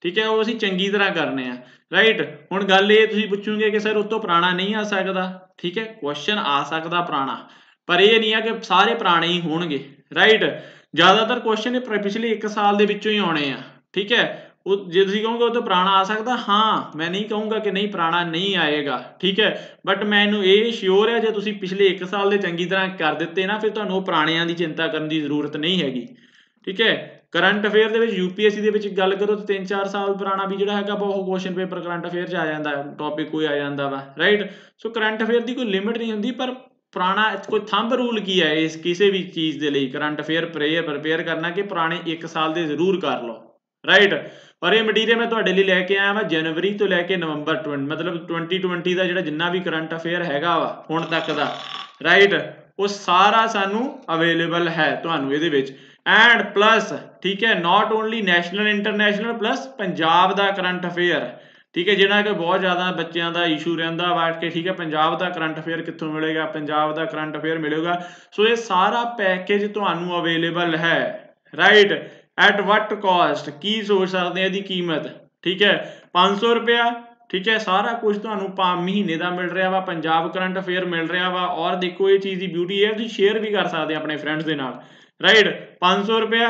ਠੀਕ ਹੈ, ਉਹ ਅਸੀਂ ਚੰਗੀ ਤਰ੍ਹਾਂ ਕਰਨੇ ਆ। ਰਾਈਟ ਹੁਣ ਗੱਲ ਇਹ ਤੁਸੀਂ ਪੁੱਛੋਗੇ ਕਿ ਸਰ ਉਸ ਤੋਂ ਪੁਰਾਣਾ ਨਹੀਂ ਆ ਸਕਦਾ। ਠੀਕ ਹੈ ਕੁਐਸਚਨ ਆ ਸਕਦਾ ਪੁਰਾਣਾ। ਪਰ ਇਹ ਨਹੀਂ ਆ ਕਿ ਸਾਰੇ ਪੁਰਾਣੇ ਹੀ ਹੋਣਗੇ ਰਾਈਟ ਜ਼ਿਆਦਾਤਰ ਕੁਐਸਚਨ ਇਹ ਪਿਛਲੇ 1 ਸਾਲ ਦੇ ਵਿੱਚੋਂ ਹੀ ਆਉਣੇ ਆ, ਠੀਕ ਹੈ? ਉਹ ਜੇ ਤੁਸੀਂ ਕਹੋਗੇ ਉਹ ਤਾਂ ਪੁਰਾਣਾ ਆ ਸਕਦਾ, ਹਾਂ, ਮੈਂ ਨਹੀਂ ਕਹੂੰਗਾ ਕਿ ਨਹੀਂ ਪੁਰਾਣਾ ਨਹੀਂ ਆਏਗਾ, ਠੀਕ ਹੈ? ਬਟ ਮੈਨੂੰ ਇਹ ਸ਼ਿਓਰ ਹੈ ਜੇ ਤੁਸੀਂ ਪਿਛਲੇ 1 ਸਾਲ ਦੇ ਚੰਗੀ ਤਰ੍ਹਾਂ ਕਰ ਦਿੱਤੇ ਨਾ, ਫਿਰ ਤੁਹਾਨੂੰ ਉਹ ਪੁਰਾਣਿਆਂ ਦੀ ਚਿੰਤਾ ਕਰਨ ਦੀ ਜ਼ਰੂਰਤ ਨਹੀਂ ਹੈਗੀ, ਠੀਕ ਹੈ? ਕਰੰਟ ਅਫੇਅਰ ਦੇ ਵਿੱਚ ਯੂਪੀਐਸਸੀ ਦੇ ਵਿੱਚ ਗੱਲ ਕਰੋ ਤਾਂ 3-4 ਸਾਲ ਪੁਰਾਣਾ ਵੀ ਜਿਹੜਾ ਹੈਗਾ, ਬਹੁਤ ਕੁਐਸਚਨ ਪੇਪਰ ਕਰੰਟ ਅਫੇਅਰ 'ਚ ਆ ਜਾਂਦਾ ਟੌਪਿਕ ਕੋਈ ਆ ਜਾਂਦਾ ਵਾ ਰਾਈਟ ਸੋ ਕਰੰਟ ਅਫੇਅਰ ਦੀ ਕੋਈ ਲਿਮਿਟ ਨਹੀਂ ਹੁੰਦੀ, ਪਰ ਪੁਰਾਣਾ ਕੋਈ ਥੰਬ ਰੂਲ ਕੀ ਹੈ ਇਸ ਕਿਸੇ ਵੀ ਚੀਜ਼ ਦੇ ਲਈ? ਕਰੰਟ ਅਫੇਅਰ ਪ੍ਰੇਅਰ ਪ੍ਰਪੇਅਰ ਕਰਨਾ ਕਿ ਪੁਰਾਣੇ 1 ਸਾਲ ਦੇ ਜ਼ਰੂਰ ਕਰ ਲਓ। ਰਾਈਟ ਔਰ ਇਹ ਮਟੀਰੀਅਲ ਮੈਂ ਤੁਹਾਡੇ ਲਈ ਲੈ ਕੇ ਆਇਆ ਵਾ ਜਨਵਰੀ ਤੋਂ ਲੈ ਕੇ ਨਵੰਬਰ 20 ਮਤਲਬ 2020 ਦਾ ਜਿਹੜਾ ਜਿੰਨਾ ਵੀ ਕਰੰਟ ਅਫੇਅਰ ਹੈਗਾ ਵਾ, ਹੁਣ ਤੱਕ ਦਾ। ਰਾਈਟ ਉਹ ਸਾਰਾ ਸਾਨੂੰ ਅਵੇਲੇਬਲ ਹੈ ਤੁਹਾਨੂੰ ਇਹਦੇ ਵਿੱਚ। ਐਂਡ ਪਲੱਸ ਠੀਕ ਹੈ not only national international plus Punjab the current affair. ਠੀਕ ਹੈ ਜਿਹੜਾ ਕਿ ਬਹੁਤ ਜ਼ਿਆਦਾ ਬੱਚਿਆਂ ਦਾ ਇਸ਼ੂ ਰਹਿੰਦਾ ਵਾ ਕਿ ਠੀਕ ਹੈ, ਪੰਜਾਬ ਦਾ ਕਰੰਟ ਅਫੇਅਰ ਕਿੱਥੋਂ ਮਿਲੇਗਾ, ਪੰਜਾਬ ਦਾ ਕਰੰਟ ਅਫੇਅਰ ਮਿਲੇਗਾ। ਸੋ ਇਹ ਸਾਰਾ ਪੈਕੇਜ ਤੁਹਾਨੂੰ ਅਵੇਲੇਬਲ ਹੈ ਰਾਈਟ ਐਟ ਵਟ ਕਾਸਟ ਕੀ ਸੋਚ ਸਕਦੇ ਆ, ਇਹਦੀ ਕੀਮਤ? ਠੀਕ ਹੈ 500 ਰੁਪਿਆ ਠੀਕ ਹੈ, ਸਾਰਾ ਕੁਝ ਤੁਹਾਨੂੰ ਪਾ ਮਹੀਨੇ ਦਾ ਮਿਲ ਰਿਹਾ ਵਾ, ਪੰਜਾਬ ਕਰੰਟ ਅਫੇਅਰ ਮਿਲ ਰਿਹਾ ਵਾ, ਔਰ ਦੇਖੋ ਇਹ ਚੀਜ਼ ਦੀ ਬਿਊਟੀ ਹੈ, ਤੁਸੀਂ ਸ਼ੇਅਰ ਵੀ ਕਰ ਸਕਦੇ ਆਪਣੇ ਫਰੈਂਡਸ ਦੇ ਨਾਲ ਰਾਈਟ 500 ਰੁਪਿਆ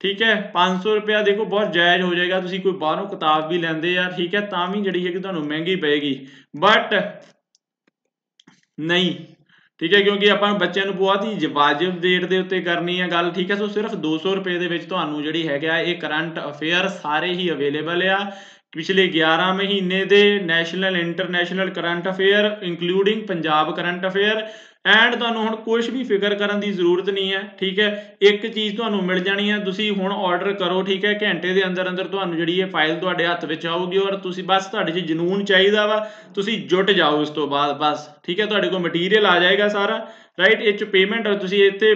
ਠੀਕ ਹੈ 500 ਰੁਪਿਆ ਦੇਖੋ ਬਹੁਤ ਜਾਇਜ਼ ਹੋ ਜਾਏਗਾ, ਤੁਸੀਂ ਕੋਈ ਬਾਹਰੋਂ ਕਿਤਾਬ ਵੀ ਲੈਂਦੇ ਆ, ਠੀਕ ਹੈ, ਤਾਂ ਵੀ ਜਿਹੜੀ ਹੈ ਕਿ ਤੁਹਾਨੂੰ ਮਹਿੰਗੀ ਪਏਗੀ। ਬਟ ਨਹੀਂ, ਠੀਕ ਹੈ, ਕਿਉਂਕਿ ਆਪਾਂ ਬੱਚਿਆਂ ਨੂੰ ਬਹੁਤ ਹੀ ਵਾਜਿਬ ਰੇਟ ਦੇ ਉੱਤੇ ਕਰਨੀ ਹੈ ਗੱਲ, ਠੀਕ ਹੈ, ਸੋ ਸਿਰਫ 200 ਰੁਪਏ ਦੇ ਵਿੱਚ ਤੁਹਾਨੂੰ ਜਿਹੜੀ ਹੈਗਾ ਇਹ ਕਰੰਟ ਅਫੇਅਰ ਸਾਰੇ ਹੀ ਅਵੇਲੇਬਲ ਆ। ਪਿਛਲੇ 11 ਮਹੀਨੇ ਦੇ national international current affair including Punjab current affair, and ਤੁਹਾਨੂੰ ਹੁਣ ਕੁਝ ਵੀ ਫਿਕਰ ਕਰਨ ਦੀ ਜ਼ਰੂਰਤ ਨਹੀਂ ਹੈ, ਠੀਕ ਹੈ? ਇੱਕ ਚੀਜ਼ ਤੁਹਾਨੂੰ ਮਿਲ ਜਾਣੀ ਹੈ, ਤੁਸੀਂ ਹੁਣ ਆਰਡਰ ਕਰੋ, ਠੀਕ ਹੈ? ਘੰਟੇ ਦੇ ਅੰਦਰ ਅੰਦਰ ਤੁਹਾਨੂੰ ਜਿਹੜੀ ਇਹ ਫਾਈਲ ਤੁਹਾਡੇ ਹੱਥ ਵਿੱਚ ਆਊਗੀ ਔਰ ਤੁਸੀਂ ਬਸ ਤੁਹਾਡੇ 'ਚ ਜਨੂਨ ਚਾਹੀਦਾ ਵਾ, ਤੁਸੀਂ ਜੁਟ ਜਾਓ ਇਸ ਤੋਂ ਬਾਅਦ, ਬਸ, ਠੀਕ ਹੈ? ਤੁਹਾਡੇ ਕੋਲ ਮਟੀਰੀਅਲ ਆ ਜਾਏਗਾ ਸਾਰਾ। ਰਾਈਟ ਇਹ ਚ ਪੇਮੈਂਟ ਤੁਸੀਂ ਇੱਥੇ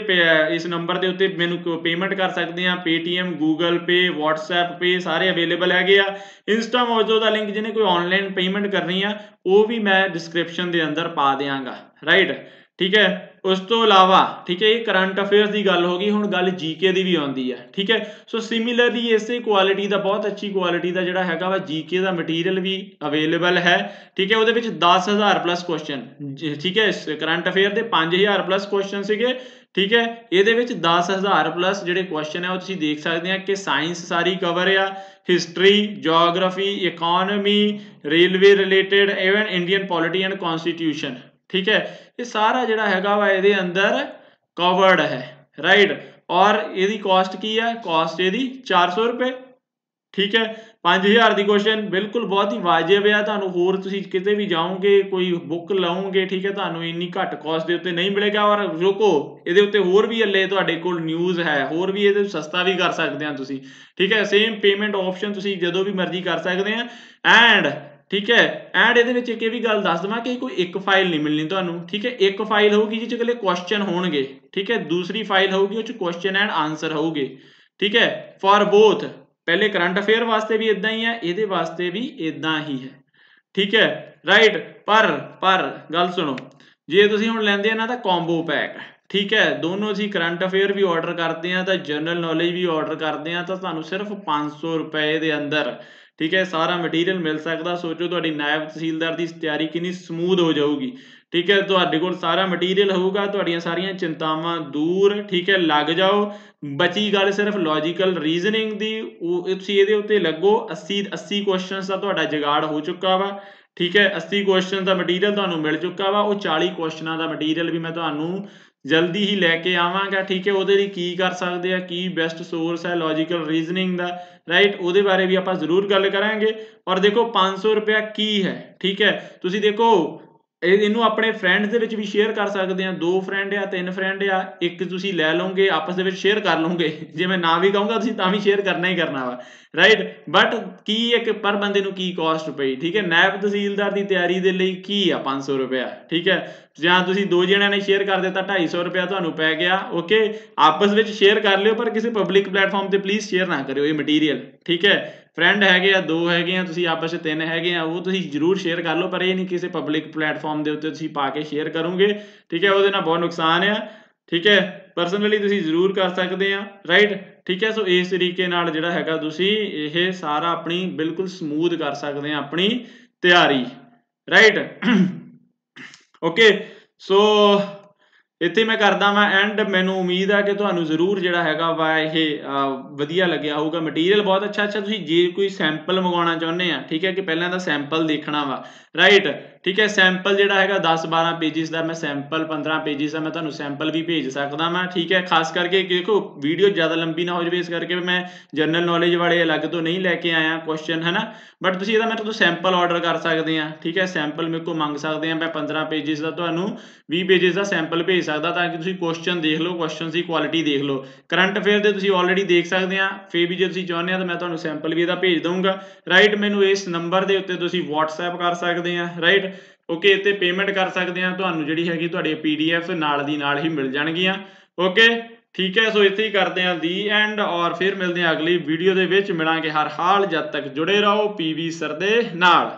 ਇਸ ਨੰਬਰ ਦੇ ਉੱਤੇ ਮੈਨੂੰ ਪੇਮੈਂਟ ਕਰ ਸਕਦੇ ਆ, Paytm, Google Pay, WhatsApp Pay ਸਾਰੇ ਅਵੇਲੇਬਲ ਹੈਗੇ ਆ। ਇੰਸਟਾ ਮੋਜੋ ਦਾ ਲਿੰਕ ਜਿਹਨੇ ਕੋਈ ਆਨਲਾਈਨ ਪੇਮੈਂਟ ਕਰਨੀ ਆ, ਉਹ ਵੀ ਮੈਂ ਡਿਸਕ੍ਰਿਪਸ਼ਨ ਦੇ ਅੰਦਰ ਪਾ ਦਿਆਂਗਾ। ਰਾਈਟ ਠੀਕ ਹੈ? ਉਸ ਤੋਂ ਇਲਾਵਾ, ਠੀਕ ਹੈ, ਇਹ ਕਰੰਟ ਅਫੇਅਰਸ ਦੀ ਗੱਲ ਹੋ ਗਈ, ਹੁਣ ਗੱਲ ਜੀਕੇ ਦੀ ਵੀ ਆਉਂਦੀ ਹੈ, ਠੀਕ ਹੈ। ਸੋ ਸਿਮਿਲਰਲੀ ਇਸੇ ਕੁਆਲਿਟੀ ਦਾ, ਬਹੁਤ ਅੱਛੀ ਕੁਆਲਿਟੀ ਦਾ ਜਿਹੜਾ ਹੈਗਾ ਵਾ ਜੀਕੇ ਦਾ ਮਟੀਰੀਅਲ ਵੀ ਅਵੇਲੇਬਲ ਹੈ, ਠੀਕ ਹੈ। ਉਹਦੇ ਵਿੱਚ 10000 ਪਲੱਸ ਕੁਐਸਚਨ ਠੀਕ ਹੈ ਕਰੰਟ ਅਫੇਅਰ ਦੇ 5000 ਪਲੱਸ ਕੁਐਸਚਨ ਸੀਗੇ, ਠੀਕ ਹੈ। ਇਹਦੇ ਵਿੱਚ 10000 ਪਲੱਸ ਜਿਹੜੇ ਕੁਐਸਚਨ ਹੈ, ਉਹ ਤੁਸੀਂ ਦੇਖ ਸਕਦੇ ਆ ਕਿ ਸਾਇੰਸ ਸਾਰੀ ਕਵਰ ਆ history geography economy railway related even Indian polity and constitution ਠੀਕ ਹੈ। ਇਹ ਸਾਰਾ ਜਿਹੜਾ ਹੈਗਾ ਵਾ ਇਹਦੇ ਅੰਦਰ ਕਵਰਡ ਹੈ ਰਾਈਟ ਔਰ ਇਹਦੀ ਕਾਸਟ ਕੀ ਹੈ? ਕਾਸਟ ਇਹਦੀ 400 ਰੁਪਏ। ਠੀਕ ਹੈ? 5000 ਦੀ ਕੁਐਸਚਨ ਬਿਲਕੁਲ ਬਹੁਤ ਹੀ ਵਾਜਿਬ ਆ। ਤੁਹਾਨੂੰ ਹੋਰ ਤੁਸੀਂ ਕਿਤੇ ਵੀ ਜਾਓਗੇ, ਕੋਈ ਬੁੱਕ ਲਾਓਗੇ, ਠੀਕ ਹੈ? ਤੁਹਾਨੂੰ ਇੰਨੀ ਘੱਟ ਕਾਸਟ ਦੇ ਉੱਤੇ ਨਹੀਂ ਮਿਲੇਗਾ। ਔਰ ਰੁਕੋ, ਇਹਦੇ ਉੱਤੇ ਹੋਰ ਵੀ ਅੱਲੇ ਤੁਹਾਡੇ ਕੋਲ ਨਿਊਜ਼ ਹੈ। ਹੋਰ ਵੀ ਇਹਦੇ ਸਸਤਾ ਵੀ ਕਰ ਸਕਦੇ ਆ ਤੁਸੀਂ। ਠੀਕ ਹੈ? ਸੇਮ ਪੇਮੈਂਟ ਆਪਸ਼ਨ ਤੁਸੀਂ ਜਦੋਂ ਵੀ ਮਰਜ਼ੀ ਕਰ ਸਕਦੇ ਆ। ਐਂਡ ਠੀਕ ਹੈ? ਐਂਡ ਇਹਦੇ ਵਿੱਚ ਇੱਕ ਇਹ ਵੀ ਗੱਲ ਦੱਸ ਦਵਾਂ ਕਿ ਕੋਈ ਇੱਕ ਫਾਈਲ ਨਹੀਂ ਮਿਲਣੀ ਤੁਹਾਨੂੰ, ਠੀਕ ਹੈ? ਇੱਕ ਫਾਈਲ ਹੋਊਗੀ ਜਿਹਦੇ ਚ ਇਕੱਲੇ ਕੁਐਸਚਨ ਹੋਣਗੇ, ਠੀਕ ਹੈ? ਦੂਸਰੀ ਫਾਈਲ ਹੋਊਗੀ, ਉਹ ਚ ਕੁਐਸਚਨ ਐਂਡ ਆਨਸਰ ਹੋਊਗੇ, ਠੀਕ ਹੈ? ਫॉर ਬੋਥ ਪਹਿਲੇ ਕਰੰਟ ਅਫੇਅਰ ਵਾਸਤੇ ਵੀ ਇਦਾਂ ਹੀ ਹੈ, ਇਹਦੇ ਵਾਸਤੇ ਵੀ ਇਦਾਂ ਹੀ ਹੈ, ਠੀਕ ਹੈ? ਰਾਈਟ ਪਰ ਪਰ, ਗੱਲ ਸੁਣੋ, ਜੇ ਤੁਸੀਂ ਹੁਣ ਲੈਂਦੇ ਆ ਨਾ ਤਾਂ ਕੰਬੋ ਪੈਕ ਠੀਕ ਹੈ? ਦੋਨੋਂ ਅਸੀਂ ਕਰੰਟ ਅਫੇਅਰ ਵੀ ਆਰਡਰ ਕਰਦੇ ਆ, ਤਾਂ ਜਨਰਲ ਨੌਲੇਜ ਵੀ ਆਰਡਰ ਕਰਦੇ ਆ, ਤਾਂ ਤੁਹਾਨੂੰ ਸਿਰਫ 500 ਰੁਪਏ ਦੇ ਅੰਦਰ ਠੀਕ ਹੈ, ਸਾਰਾ ਮਟੀਰੀਅਲ ਮਿਲ ਸਕਦਾ। ਸੋਚੋ ਤੁਹਾਡੀ ਨਾਇਬ ਤਹਿਸੀਲਦਾਰ ਦੀ ਤਿਆਰੀ ਕਿੰਨੀ ਸਮੂਦ ਹੋ ਜਾਊਗੀ। ਠੀਕ ਹੈ, ਤੁਹਾਡੇ ਕੋਲ ਸਾਰਾ ਮਟੀਰੀਅਲ ਹੋਊਗਾ, ਤੁਹਾਡੀਆਂ ਸਾਰੀਆਂ ਚਿੰਤਾਵਾਂ ਦੂਰ, ਠੀਕ ਹੈ, ਲੱਗ ਜਾਓ। ਬਚੀ ਗੱਲ ਸਿਰਫ ਲੌਜੀਕਲ ਰੀਜ਼ਨਿੰਗ ਦੀ, ਉਹ ਤੁਸੀਂ ਇਹਦੇ ਉੱਤੇ ਲੱਗੋ। 80 80 ਕੁਐਸਚਨਸ ਦਾ ਤੁਹਾਡਾ ਜਗਾੜ ਹੋ ਚੁੱਕਾ ਵਾ। ਠੀਕ ਹੈ 80 ਕੁਐਸਚਨ ਦਾ ਮਟੀਰੀਅਲ ਤੁਹਾਨੂੰ ਮਿਲ ਚੁੱਕਾ ਵਾ। ਉਹ 40 ਕੁਐਸਚਨਾਂ ਦਾ ਮਟੀਰੀਅਲ ਵੀ ਮੈਂ ਤੁਹਾਨੂੰ ਜਲਦੀ ਹੀ ਲੈ ਕੇ ਆਵਾਂਗਾ, ਠੀਕ ਹੈ? ਉਹਦੇ ਲਈ ਕੀ ਕਰ ਸਕਦੇ ਆ? ਕੀ ਬੈਸਟ ਸੋਰਸ ਹੈ? ਲੌਜੀਕਲ ਰੀਜ਼ਨਿੰਗ ਦਾ ਰਾਈਟ ਉਹਦੇ ਬਾਰੇ ਵੀ ਆਪਾਂ ਜ਼ਰੂਰ ਗੱਲ ਕਰਾਂਗੇ। ਔਰ ਦੇਖੋ 500 ਰੁਪਿਆ ਕੀ ਹੈ? ਠੀਕ ਹੈ? ਤੁਸੀਂ ਦੇਖੋ, ਇਹ, ਇਹਨੂੰ ਆਪਣੇ ਫਰੈਂਡਸ ਦੇ ਵਿੱਚ ਵੀ ਸ਼ੇਅਰ ਕਰ ਸਕਦੇ ਆ। ਦੋ ਫਰੈਂਡ ਆ, ਤਿੰਨ ਫਰੈਂਡ ਆ, ਇੱਕ ਤੁਸੀਂ ਲੈ ਲਓਗੇ, ਆਪਸ ਦੇ ਵਿੱਚ ਸ਼ੇਅਰ ਕਰ ਲਓਗੇ। ਜੇ ਮੈਂ ਨਾ ਵੀ ਕਹੂੰਗਾ, ਤੁਸੀਂ ਤਾਂ ਵੀ ਸ਼ੇਅਰ ਕਰਨਾ ਹੀ ਕਰਨਾ ਵਾ ਰਾਈਟ ਬਟ ਕੀ ਇੱਕ, ਪਰ ਬੰਦੇ ਨੂੰ ਕੀ ਕਾਸਟ ਪਈ, ਠੀਕ ਹੈ? ਨੈਬ ਤਹਿਸੀਲਦਾਰ ਦੀ ਤਿਆਰੀ ਦੇ ਲਈ ਕੀ ਆ 500 ਰੁਪਿਆ ਠੀਕ ਹੈ? ਜਾਂ ਤੁਸੀਂ ਦੋ ਜਣਿਆਂ ਨੇ ਸ਼ੇਅਰ ਕਰ ਦਿੱਤਾ 250 ਰੁਪਿਆ ਤੁਹਾਨੂੰ ਪੈ ਗਿਆ ਓਕੇ ਆਪਸ ਵਿੱਚ ਸ਼ੇਅਰ ਕਰ ਲਿਓ, ਪਰ ਕਿਸੇ ਪਬਲਿਕ ਪਲੇਟਫਾਰਮ ਤੇ ਪਲੀਜ਼ ਸ਼ੇਅਰ ਨਾ ਕਰਿਓ ਇਹ ਮਟੀਰੀਅਲ ਠੀਕ ਹੈ? ਫਰੈਂਡ ਹੈਗੇ ਆ, ਦੋ ਹੈਗੇ ਆ, ਤੁਸੀਂ ਆਪਸ ਵਿੱਚ ਤਿੰਨ ਹੈਗੇ ਆ, ਉਹ ਤੁਸੀਂ ਜਰੂਰ ਸ਼ੇਅਰ ਕਰ ਲਓ, ਪਰ ਇਹ ਨਹੀਂ ਕਿਸੇ ਪਬਲਿਕ ਪਲੇਟਫਾਰਮ ਦੇ ਉੱਤੇ ਤੁਸੀਂ ਪਾ ਕੇ ਸ਼ੇਅਰ ਕਰੋਗੇ, ਠੀਕ ਹੈ? ਉਹਦੇ ਨਾਲ ਬਹੁਤ ਨੁਕਸਾਨ ਆ, ਠੀਕ ਹੈ? ਪਰਸਨਲੀ ਤੁਸੀਂ ਜ਼ਰੂਰ ਕਰ ਸਕਦੇ ਆ ਰਾਈਟ ਠੀਕ ਹੈ? ਸੋ ਇਸ ਤਰੀਕੇ ਨਾਲ ਜਿਹੜਾ ਹੈਗਾ ਤੁਸੀਂ ਇਹ ਸਾਰਾ ਆਪਣੀ ਬਿਲਕੁਲ ਸਮੂਥ ਕਰ ਸਕਦੇ ਆ ਆਪਣੀ ਤਿਆਰੀ ਰਾਈਟ ਓਕੇ ਸੋ ਇੱਥੇ ਮੈਂ ਕਰਦਾ ਵਾਂ ਐਂਡ ਮੈਨੂੰ ਉਮੀਦ ਆ ਕਿ ਤੁਹਾਨੂੰ ਜ਼ਰੂਰ ਜਿਹੜਾ ਹੈਗਾ ਵਾ ਇਹ ਵਧੀਆ ਲੱਗਿਆ ਹੋਊਗਾ। ਮਟੀਰੀਅਲ ਬਹੁਤ ਅੱਛਾ ਅੱਛਾ। ਤੁਸੀਂ ਜੇ ਕੋਈ ਸੈਂਪਲ ਮੰਗਵਾਉਣਾ ਚਾਹੁੰਦੇ ਆ, ਠੀਕ ਹੈ ਕਿ ਪਹਿਲਾਂ ਤਾਂ ਸੈਂਪਲ ਦੇਖਣਾ ਵਾ। ਰਾਈਟ ਠੀਕ ਹੈ ਸੈਂਪਲ ਜਿਹੜਾ ਹੈਗਾ 10 12 ਪੇजेस ਦਾ, ਮੈਂ ਸੈਂਪਲ 15 ਪੇजेस ਦਾ, ਮੈਂ ਤੁਹਾਨੂੰ ਸੈਂਪਲ ਵੀ ਭੇਜ ਸਕਦਾ ਮੈਂ ਠੀਕ ਹੈ। ਖਾਸ ਕਰਕੇ ਦੇਖੋ ਵੀਡੀਓ ਜ਼ਿਆਦਾ ਲੰਬੀ ਨਾ ਹੋ ਜਾਵੇ, ਇਸ ਕਰਕੇ ਮੈਂ ਜਨਰਲ ਨੌਲੇਜ ਵਾਲੇ ਅਲੱਗ ਤੋਂ ਨਹੀਂ ਲੈ ਕੇ ਆਇਆ ਕੁਐਸਚਨ ਹੈ ਨਾ ਬਟ ਤੁਸੀਂ ਇਹਦਾ ਮੈਂ ਤੁਹਾਨੂੰ ਸੈਂਪਲ ਆਰਡਰ ਕਰ ਸਕਦੇ ਆ ਠੀਕ ਹੈ। ਸੈਂਪਲ ਮੇਰੇ ਕੋਲ ਮੰਗ ਸਕਦੇ ਆ ਮੈਂ 15 ਪੇजेस ਦਾ ਤੁਹਾਨੂੰ 20 ਪੇजेस ਦਾ ਸੈਂਪਲ ਭੇਜ ਸਕਦਾ ਤਾਂ ਕਿ ਤੁਸੀਂ ਕੁਐਸਚਨ ਦੇਖ ਲਓ ਕੁਐਸਚਨ ਦੀ ਕੁਆਲਿਟੀ ਦੇਖ ਲਓ। ਕਰੰਟ ਅਫੇਅਰ ਦੇ ਤੁਸੀਂ ਆਲਰੇਡੀ ਦੇਖ ਸਕਦੇ ਆ ਫੇਰ ਵੀ ਜੇ ਤੁਸੀਂ ਚਾਹੁੰਦੇ ਆ ਤਾਂ ਮੈਂ ਤੁਹਾਨੂੰ ਸੈਂਪਲ ਵੀ ਇਹਦਾ ਭੇਜ ਦਊਂਗਾ। ਰਾਈਟ ਮੈਨੂੰ ਇਸ ਨੰਬਰ ਦੇ ਉੱਤੇ ਤੁਸੀਂ ਵਟਸਐਪ ਕਰ ਸਕਦੇ ਆ ਰਾਈਟ ਓਕੇ ਤੇ ਪੇਮੈਂਟ ਕਰ ਸਕਦੇ ਆ ਤੁਹਾਨੂੰ ਜਿਹੜੀ ਹੈਗੀ ਤੁਹਾਡੀ ਪੀਡੀਐਫ ਨਾਲ ਦੀ ਨਾਲ ਹੀ ਮਿਲ ਜਾਣਗੀਆਂ। ਓਕੇ ਠੀਕ ਹੈ ਸੋ ਇੱਥੇ ਹੀ ਕਰਦੇ ਹਾਂ ਦੀ ਐਂਡ ਔਰ ਫਿਰ ਮਿਲਦੇ ਹਾਂ ਅਗਲੀ ਵੀਡੀਓ ਦੇ ਵਿੱਚ। ਮਿਲਾਂਗੇ ਹਰ ਹਾਲ ਜਦ ਤੱਕ ਜੁੜੇ ਰਹੋ ਪੀਵੀ ਸਰ ਦੇ ਨਾਲ।